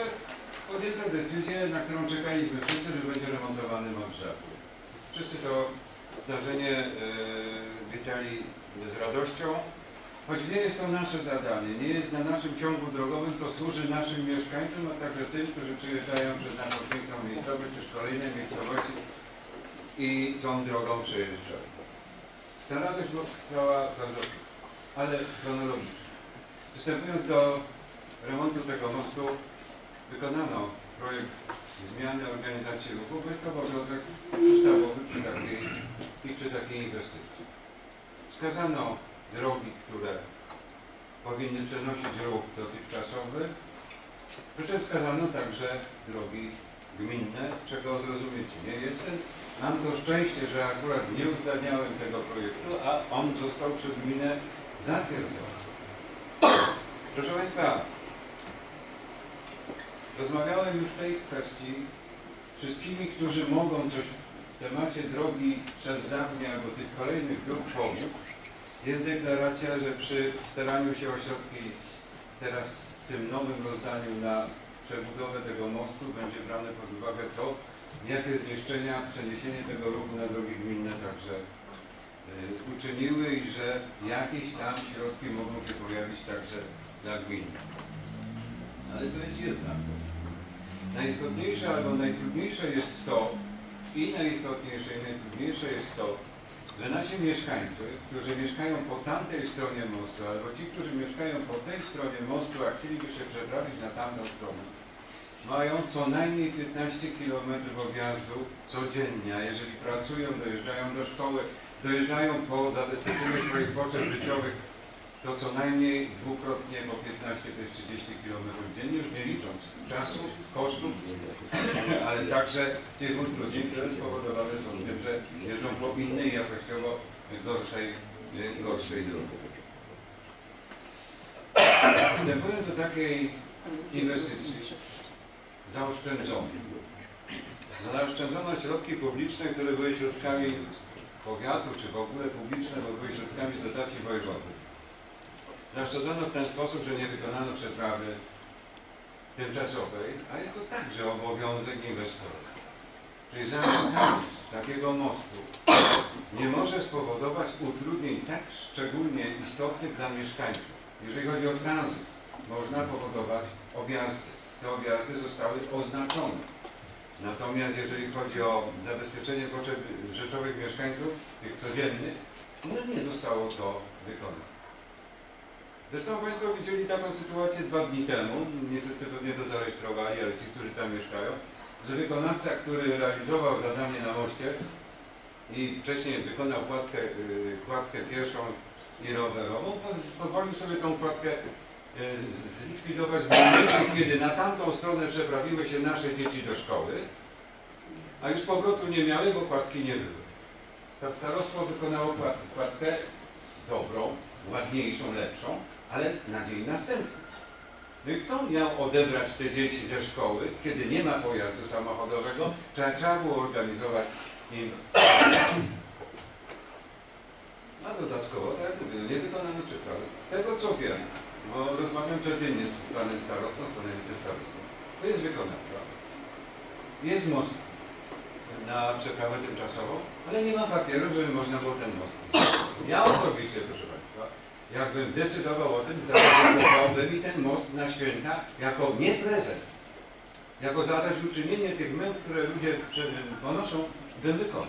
podjęto decyzję, na którą czekaliśmy wszyscy, że będzie remontowany Żabki. Wszyscy to zdarzenie e, witali z radością, choć nie jest to nasze zadanie, nie jest na naszym ciągu drogowym, to służy naszym mieszkańcom, a także tym, którzy przyjeżdżają przez naszą piękną miejscowość, czy kolejne miejscowości i tą drogą przejeżdżają. Ta radość była trwała bardzo, ale chronologicznie. Przystępując do remontu tego mostu, wykonano projekt zmiany organizacji ruchu, bo ustawowy przy takiej, i przy takiej inwestycji. Wskazano drogi, które powinny przenosić ruch dotychczasowy, przy czym wskazano także drogi gminne, czego zrozumieć nie jestem. Mam to szczęście, że akurat nie uzgadniałem tego projektu, a on został przez gminę zatwierdzony. Proszę Państwa, rozmawiałem już w tej kwestii wszystkimi, którzy mogą coś w temacie drogi przez Zawnie albo tych kolejnych dróg pomóc. Jest deklaracja, że przy staraniu się o środki teraz w tym nowym rozdaniu na przebudowę tego mostu będzie brane pod uwagę to, jakie zniszczenia przeniesienie tego ruchu na drogi gminne także y, uczyniły i że jakieś tam środki mogą się pojawić także dla gmin. Ale to jest jedna. Najistotniejsze albo najtrudniejsze jest to, i najistotniejsze i najtrudniejsze jest to, że nasi mieszkańcy, którzy mieszkają po tamtej stronie mostu, albo ci, którzy mieszkają po tej stronie mostu, a chcieliby się przeprawić na tamtą stronę, mają co najmniej 15 km objazdu codziennie, a jeżeli pracują, dojeżdżają do szkoły, dojeżdżają po zabezpieczeniu swoich potrzeb życiowych, to co najmniej dwukrotnie po 15 to jest 30 km dziennie, już nie licząc czasu, kosztów, ale także tych utrudnień, które spowodowane są tym, że jeżdżą po innej jakościowo gorszej, gorszej drodze. Wstępując do takiej inwestycji, zaoszczędzono. Zaoszczędzono środki publiczne, które były środkami powiatu, czy w ogóle publiczne, bo były środkami z dotacji wojewody. Zaoszczędzono w ten sposób, że nie wykonano przeprawy tymczasowej, a jest to także obowiązek inwestora. Czyli zamykanie takiego mostu nie może spowodować utrudnień tak szczególnie istotnych dla mieszkańców. Jeżeli chodzi o tranzyt, można powodować objazdy. Te objazdy zostały oznaczone. Natomiast jeżeli chodzi o zabezpieczenie potrzeb rzeczowych mieszkańców, tych codziennych, no nie zostało to wykonane. Zresztą Państwo widzieli taką sytuację dwa dni temu, nie wszyscy pewnie to zarejestrowali, ale ci, którzy tam mieszkają, że wykonawca, który realizował zadanie na moście i wcześniej wykonał kładkę, yy, kładkę pierwszą i rowerową, poz- pozwolił sobie tą kładkę z- zlikwidować w momencie, kiedy na tamtą stronę przeprawiły się nasze dzieci do szkoły, a już powrotu nie miały, bo kładki nie. Sta- Starostwo wykonało kład- kładkę dobrą, ładniejszą, lepszą, ale na dzień następny. Kto miał odebrać te dzieci ze szkoły, kiedy nie ma pojazdu samochodowego? Trzeba, trzeba było organizować im. A dodatkowo, tak jak mówię, nie wykonano przeprawy. Z tego co wiem, bo rozmawiam codziennie z panem starostą, z panem wicestarostą, to jest wykonawca. Jest most na przeprawę tymczasową, ale nie ma papieru, żeby można było ten most. Ja osobiście, proszę Państwa, jakbym decydował o tym, zaproponowałbym mi ten most na święta jako nie prezent, jako zadośćuczynienie tych męk, które ludzie ponoszą, bym wykonał.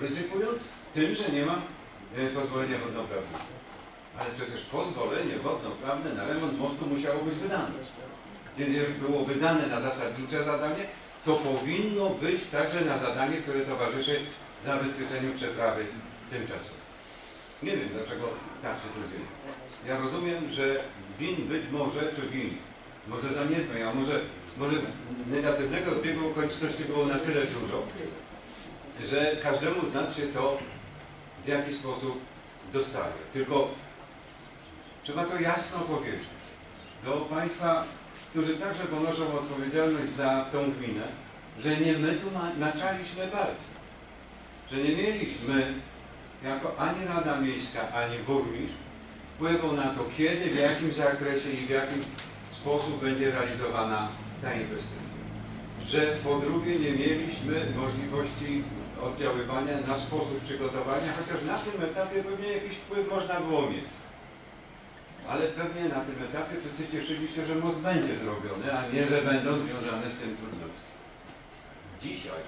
Ryzykując tym, że nie mam e, pozwolenia wodnoprawnego. Ale przecież pozwolenie wodnoprawne na remont mostu musiało być wydane. Więc jeżeli było wydane na zasadnicze zadanie, to powinno być także na zadanie, które towarzyszy zabezpieczeniu przeprawy tymczasowej. Nie wiem dlaczego tak się to dzieje. Ja rozumiem, że win być może, czy win, może zaniedbań, a może, może negatywnego zbiegu okoliczności było na tyle dużo, że każdemu z nas się to w jakiś sposób dostaje. Tylko trzeba to jasno powiedzieć do Państwa, którzy także ponoszą odpowiedzialność za tą gminę, że nie my tu ma- maczaliśmy palce, że nie mieliśmy jako ani Rada Miejska, ani burmistrz wpływu na to, kiedy, w jakim zakresie i w jakim sposób będzie realizowana ta inwestycja. Że po drugie nie mieliśmy możliwości oddziaływania na sposób przygotowania, chociaż na tym etapie pewnie jakiś wpływ można było mieć. Ale pewnie na tym etapie wszyscy cieszyli się, że most będzie zrobiony, a nie, że będą związane z tym trudności. Dzisiaj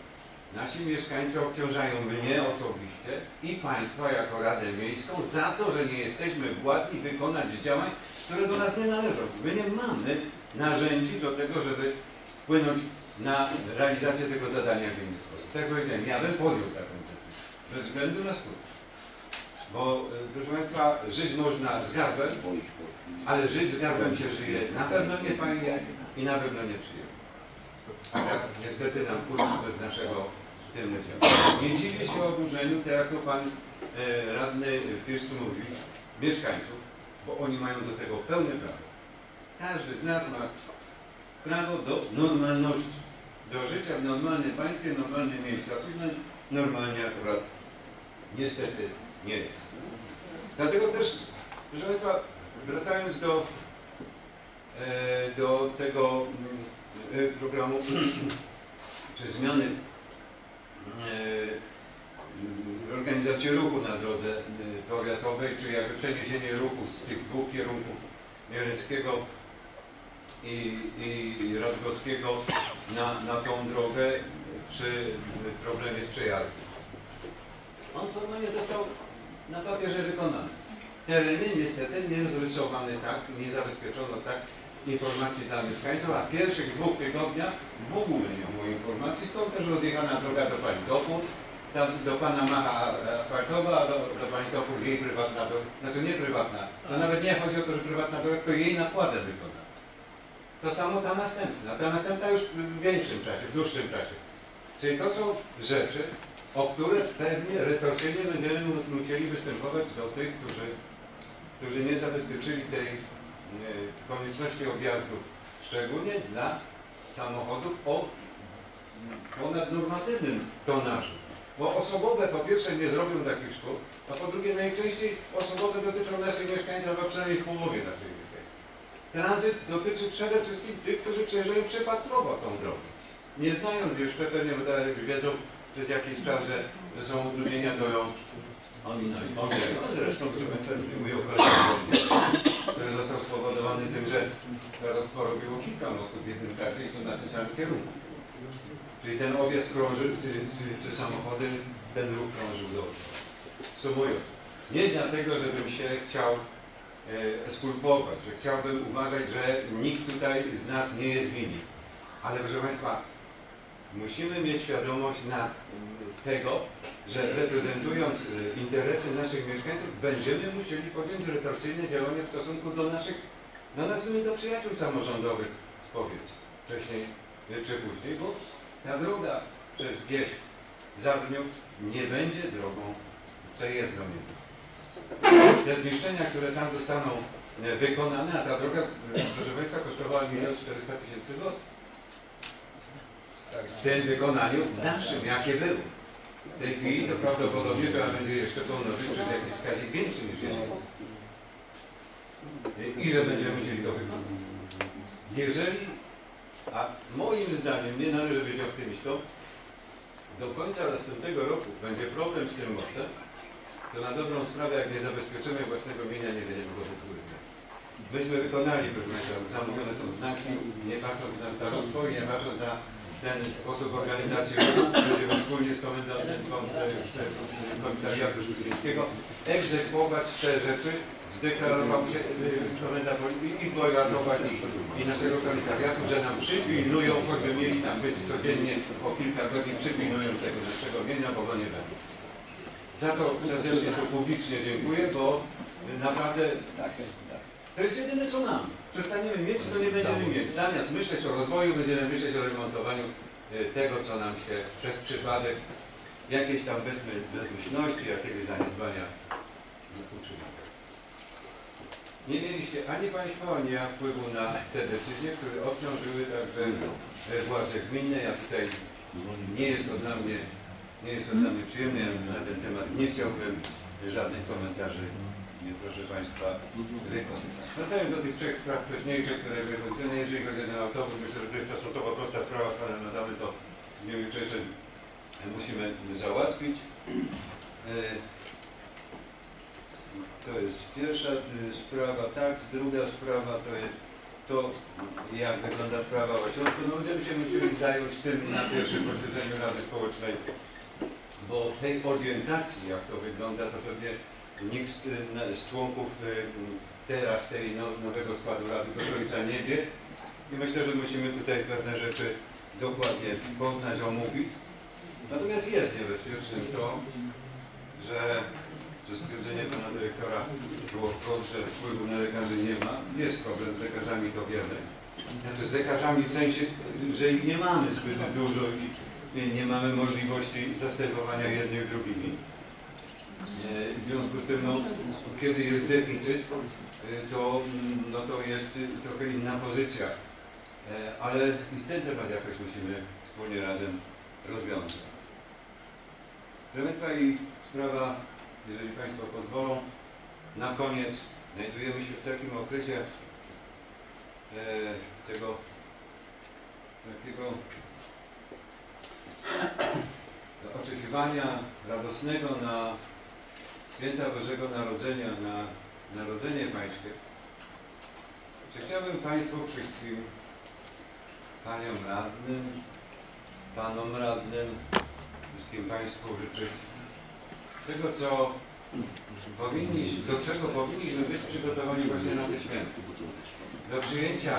nasi mieszkańcy obciążają mnie osobiście i Państwa jako Radę Miejską za to, że nie jesteśmy władni wykonać działań, które do nas nie należą. My nie mamy narzędzi do tego, żeby wpłynąć na realizację tego zadania w inny sposób. Tak powiedziałem, ja bym podjął taką decyzję, bez względu na skutki. Bo, y, proszę Państwa, żyć można z garbem, ale żyć z garbem się żyje na pewno nie fajnie i na pewno nie przyjemnie. Tak niestety nam kurczy bez naszego tylnego działu. Nie dziwię się oburzeniu, tak jak to Pan e, Radny Pieszczu mówi, mieszkańców, bo oni mają do tego pełne prawo. Każdy z nas ma prawo do normalności, do życia w normalnym państwie, w normalnym miejscu, a normalnie akurat niestety nie jest. Dlatego też, proszę Państwa, wracając do, e, do tego mm, programu, czy zmiany e, organizacji ruchu na drodze e, powiatowej, czy jakby przeniesienie ruchu z tych dwóch kierunków Mieleckiego i, i Radgowskiego na, na tą drogę przy problemie z przejazdem. On formalnie został na papierze wykonany. Tereny niestety nie zrysowany tak, nie zabezpieczono tak informacji dla mieszkańców, a w pierwszych dwóch tygodniach w ogóle nie było informacji, stąd też rozjechana droga do Pani Topór, tam do Pana Macha asfaltowa, a do, do Pani Topór jej prywatna droga, znaczy nie prywatna, to nawet nie chodzi o to, że prywatna droga, tylko jej nakładem wykonana. To samo ta następna, ta następna już w większym czasie, w dłuższym czasie. Czyli to są rzeczy, o które pewnie retorsyjnie będziemy musieli występować do tych, którzy, którzy nie zabezpieczyli tej konieczności objazdów, szczególnie dla samochodów o ponadnormatywnym tonażu. Bo osobowe po pierwsze nie zrobią takich szkód, a po drugie najczęściej osobowe dotyczą naszych mieszkańców, a przynajmniej w połowie naszych mieszkańców. Tranzyt dotyczy przede wszystkim tych, którzy przejeżdżają przypadkowo tą drogą. Nie znając jeszcze, pewnie wiedzą przez jakiś czas, że, że są utrudnienia, to ją ominęli. No zresztą, nie mówię o który został spowodowany tym, że teraz porobiło kilka mostów w jednym czasie i to na tym samym kierunku. Czyli ten objazd krążył, czy, czy, czy samochody, ten ruch krążył do Sumując, nie dlatego, żebym się chciał e, skulpować, że chciałbym uważać, że nikt tutaj z nas nie jest winny. Ale proszę Państwa, musimy mieć świadomość na tego, że reprezentując e, interesy naszych mieszkańców, będziemy musieli podjąć retorsyjne działania w stosunku do naszych, no nazwijmy to przyjaciół samorządowych, powiedz, wcześniej e, czy później, bo ta droga przez wieś Zadniów nie będzie drogą przejezdną. Te zniszczenia, które tam zostaną e, wykonane, a ta droga, proszę Państwa, kosztowała 1 400 tysięcy złotych. W tym wykonaniu naszym, jakie były. W tej chwili to prawdopodobnie trzeba będzie jeszcze pomnożyć przez jakiś wskaźnik większy niż jest. I że będziemy musieli to wykonać. Jeżeli, a moim zdaniem nie należy być optymistą, do końca następnego roku będzie problem z tym mostem, to na dobrą sprawę, jak nie zabezpieczymy własnego mienia, nie będziemy go wykorzystać. Myśmy wykonali, proszę Państwa, zamówione są znaki, nie patrząc na starostwo i nie patrząc na ten sposób organizacji będziemy wspólnie z komendantem komisariatu Żuźwińskiego egzekwować te rzeczy, zdeklarował się y, komendant i powiatować i, i naszego komisariatu, że nam przypilnują, choćby mieli tam być codziennie po kilka godzin, przypilnują tego naszego mienia, bo go nie będzie. Za to serdecznie to publicznie dziękuję, bo naprawdę to jest jedyne co mamy. Przestaniemy mieć, to nie będziemy mieć. Zamiast myśleć o rozwoju, będziemy myśleć o remontowaniu y, tego, co nam się przez przypadek jakiejś tam bezmy- bezmyślności, jakiegoś zaniedbania uczyniło. Nie mieliście ani Państwo, ani ja wpływu na te decyzje, które obciążyły także e, władze gminne. Ja tutaj nie jest to dla mnie Nie jest to dla mnie przyjemne, ja na ten temat nie chciałbym żadnych komentarzy, nie, proszę Państwa. Wracając do tych trzech spraw wcześniejszych, które były, jeżeli chodzi o ten autobus, myślę, że to jest stosunkowo prosta sprawa z Panem Adamem, to w dniu jutrzejszym musimy załatwić. E, To jest pierwsza y, sprawa, tak. Druga sprawa to jest to, jak wygląda sprawa w Osiądku. No będziemy się musieli zająć tym na pierwszym posiedzeniu Rady Społecznej, bo tej orientacji, jak to wygląda, to pewnie nikt z, na- z członków y, teraz tej no- nowego składu Rady do końca nie wie. I myślę, że musimy tutaj pewne rzeczy dokładnie poznać, omówić. Natomiast jest niebezpiecznym to, że, że stwierdzenie pana dyrektora było wprost, że wpływu na lekarzy nie ma. Jest problem z lekarzami, to wiemy. Znaczy z lekarzami w sensie, że ich nie mamy zbyt dużo i nie mamy możliwości zastępowania jednych drugimi. E, W związku z tym, no, kiedy jest deficyt, e, to, mm, no, to jest trochę inna pozycja. E, Ale i ten temat jakoś musimy wspólnie razem rozwiązać. Proszę Państwa i sprawa, jeżeli Państwo pozwolą, na koniec znajdujemy się w takim okresie e, tego takiego oczekiwania radosnego na święta Bożego Narodzenia, na Narodzenie Pańskie. Że chciałbym Państwu wszystkim, Paniom Radnym, Panom Radnym, wszystkim Państwu życzyć tego, co powinni, do czego powinniśmy być przygotowani właśnie na te święta. Do przyjęcia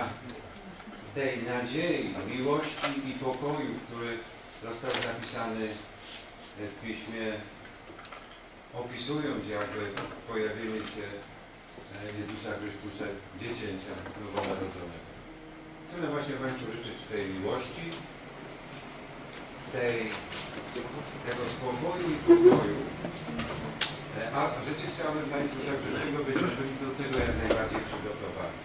tej nadziei, miłości i pokoju, który został zapisany w piśmie, opisując jakby pojawienie się Jezusa Chrystusa, dziecięcia nowonarodzonego. Chcemy właśnie Państwu życzyć tej miłości, tej, tego spokoju i pokoju. E, A w chciałbym Państwu także tego, byśmy byli do tego jak najbardziej przygotowani.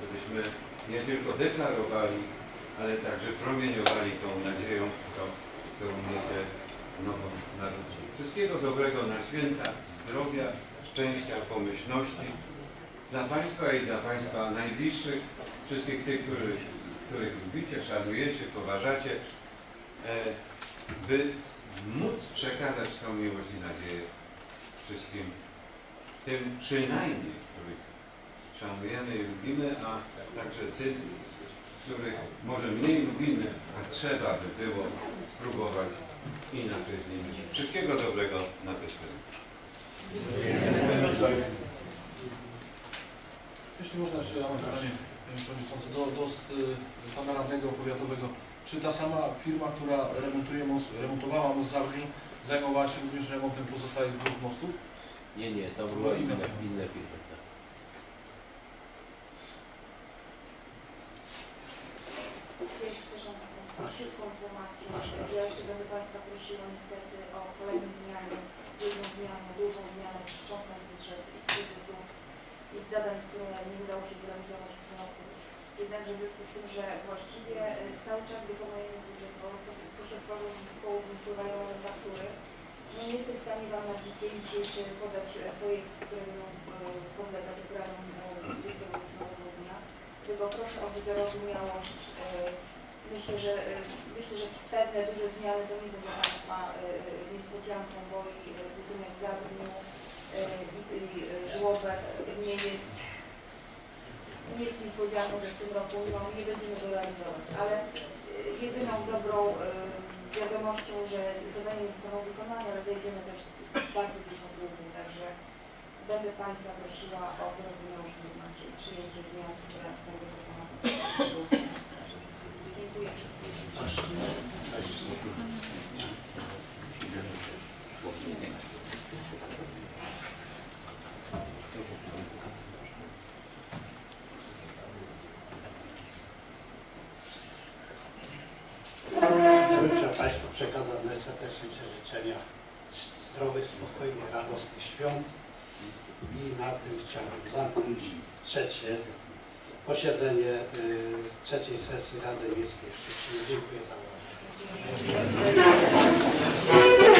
Żebyśmy nie tylko deklarowali, ale także promieniowali tą nadzieją, którą niesie nowo narodzenie. Wszystkiego dobrego na święta, zdrowia, szczęścia, pomyślności dla Państwa i dla Państwa najbliższych, wszystkich tych, których, których lubicie, szanujecie, poważacie, e, by móc przekazać tą miłość i nadzieję wszystkim tym przynajmniej, których szanujemy i lubimy, a także tym, których może mniej lubimy, a trzeba by było spróbować inaczej z nimi żyć. Wszystkiego dobrego na te święta. Jeśli można jeszcze ja mam pytanie, Panie Przewodniczący, do, do y, Pana Radnego Powiatowego. Czy ta sama firma, która remontuje most, remontowała most Zabrni, zajmowała się również remontem pozostałych dwóch mostów? Nie, nie, to To była inna, inna firma. tak. Jeszcze też mam krótką informację. Ja jeszcze prosiła niestety o kolejne zmiany. Jedną zmianę, dużą zmianę dotyczącą budżet i z kredytów i z zadań, które nie udało się zrealizować w tym roku. Jednakże w związku z tym, że właściwie y, cały czas wykonujemy budżet, bo co, co się tworzą wpływają na faktury, no nie jestem w stanie Wam na dzień dzisiejszy podać e, projekt, który będą e, podlegać obradom e, 28 grudnia. Tylko proszę o wyrozumiałość. Myślę, że e, myślę, że pewne duże zmiany to nie są dla Państwa e, niespodzianką, bo i budynek e, i, i żłobek nie jest nie jest niespodzianką, że w tym roku no, nie będziemy go realizować, ale jedyną dobrą wiadomością, że zadanie zostało wykonane, ale zejdziemy też z bardzo dużo długu, także będę Państwa prosiła o wyrozumiałość w tym przyjęcie zmian, które będą wykonane. Dziękuję. Życzę Państwu przekazać najserdeczniejsze życzenia zdrowych, spokojnych, radosnych świąt i na tym chciałbym zamknąć trzecie posiedzenie y, trzeciej sesji Rady Miejskiej w Szczecinie. Dziękuję za uwagę.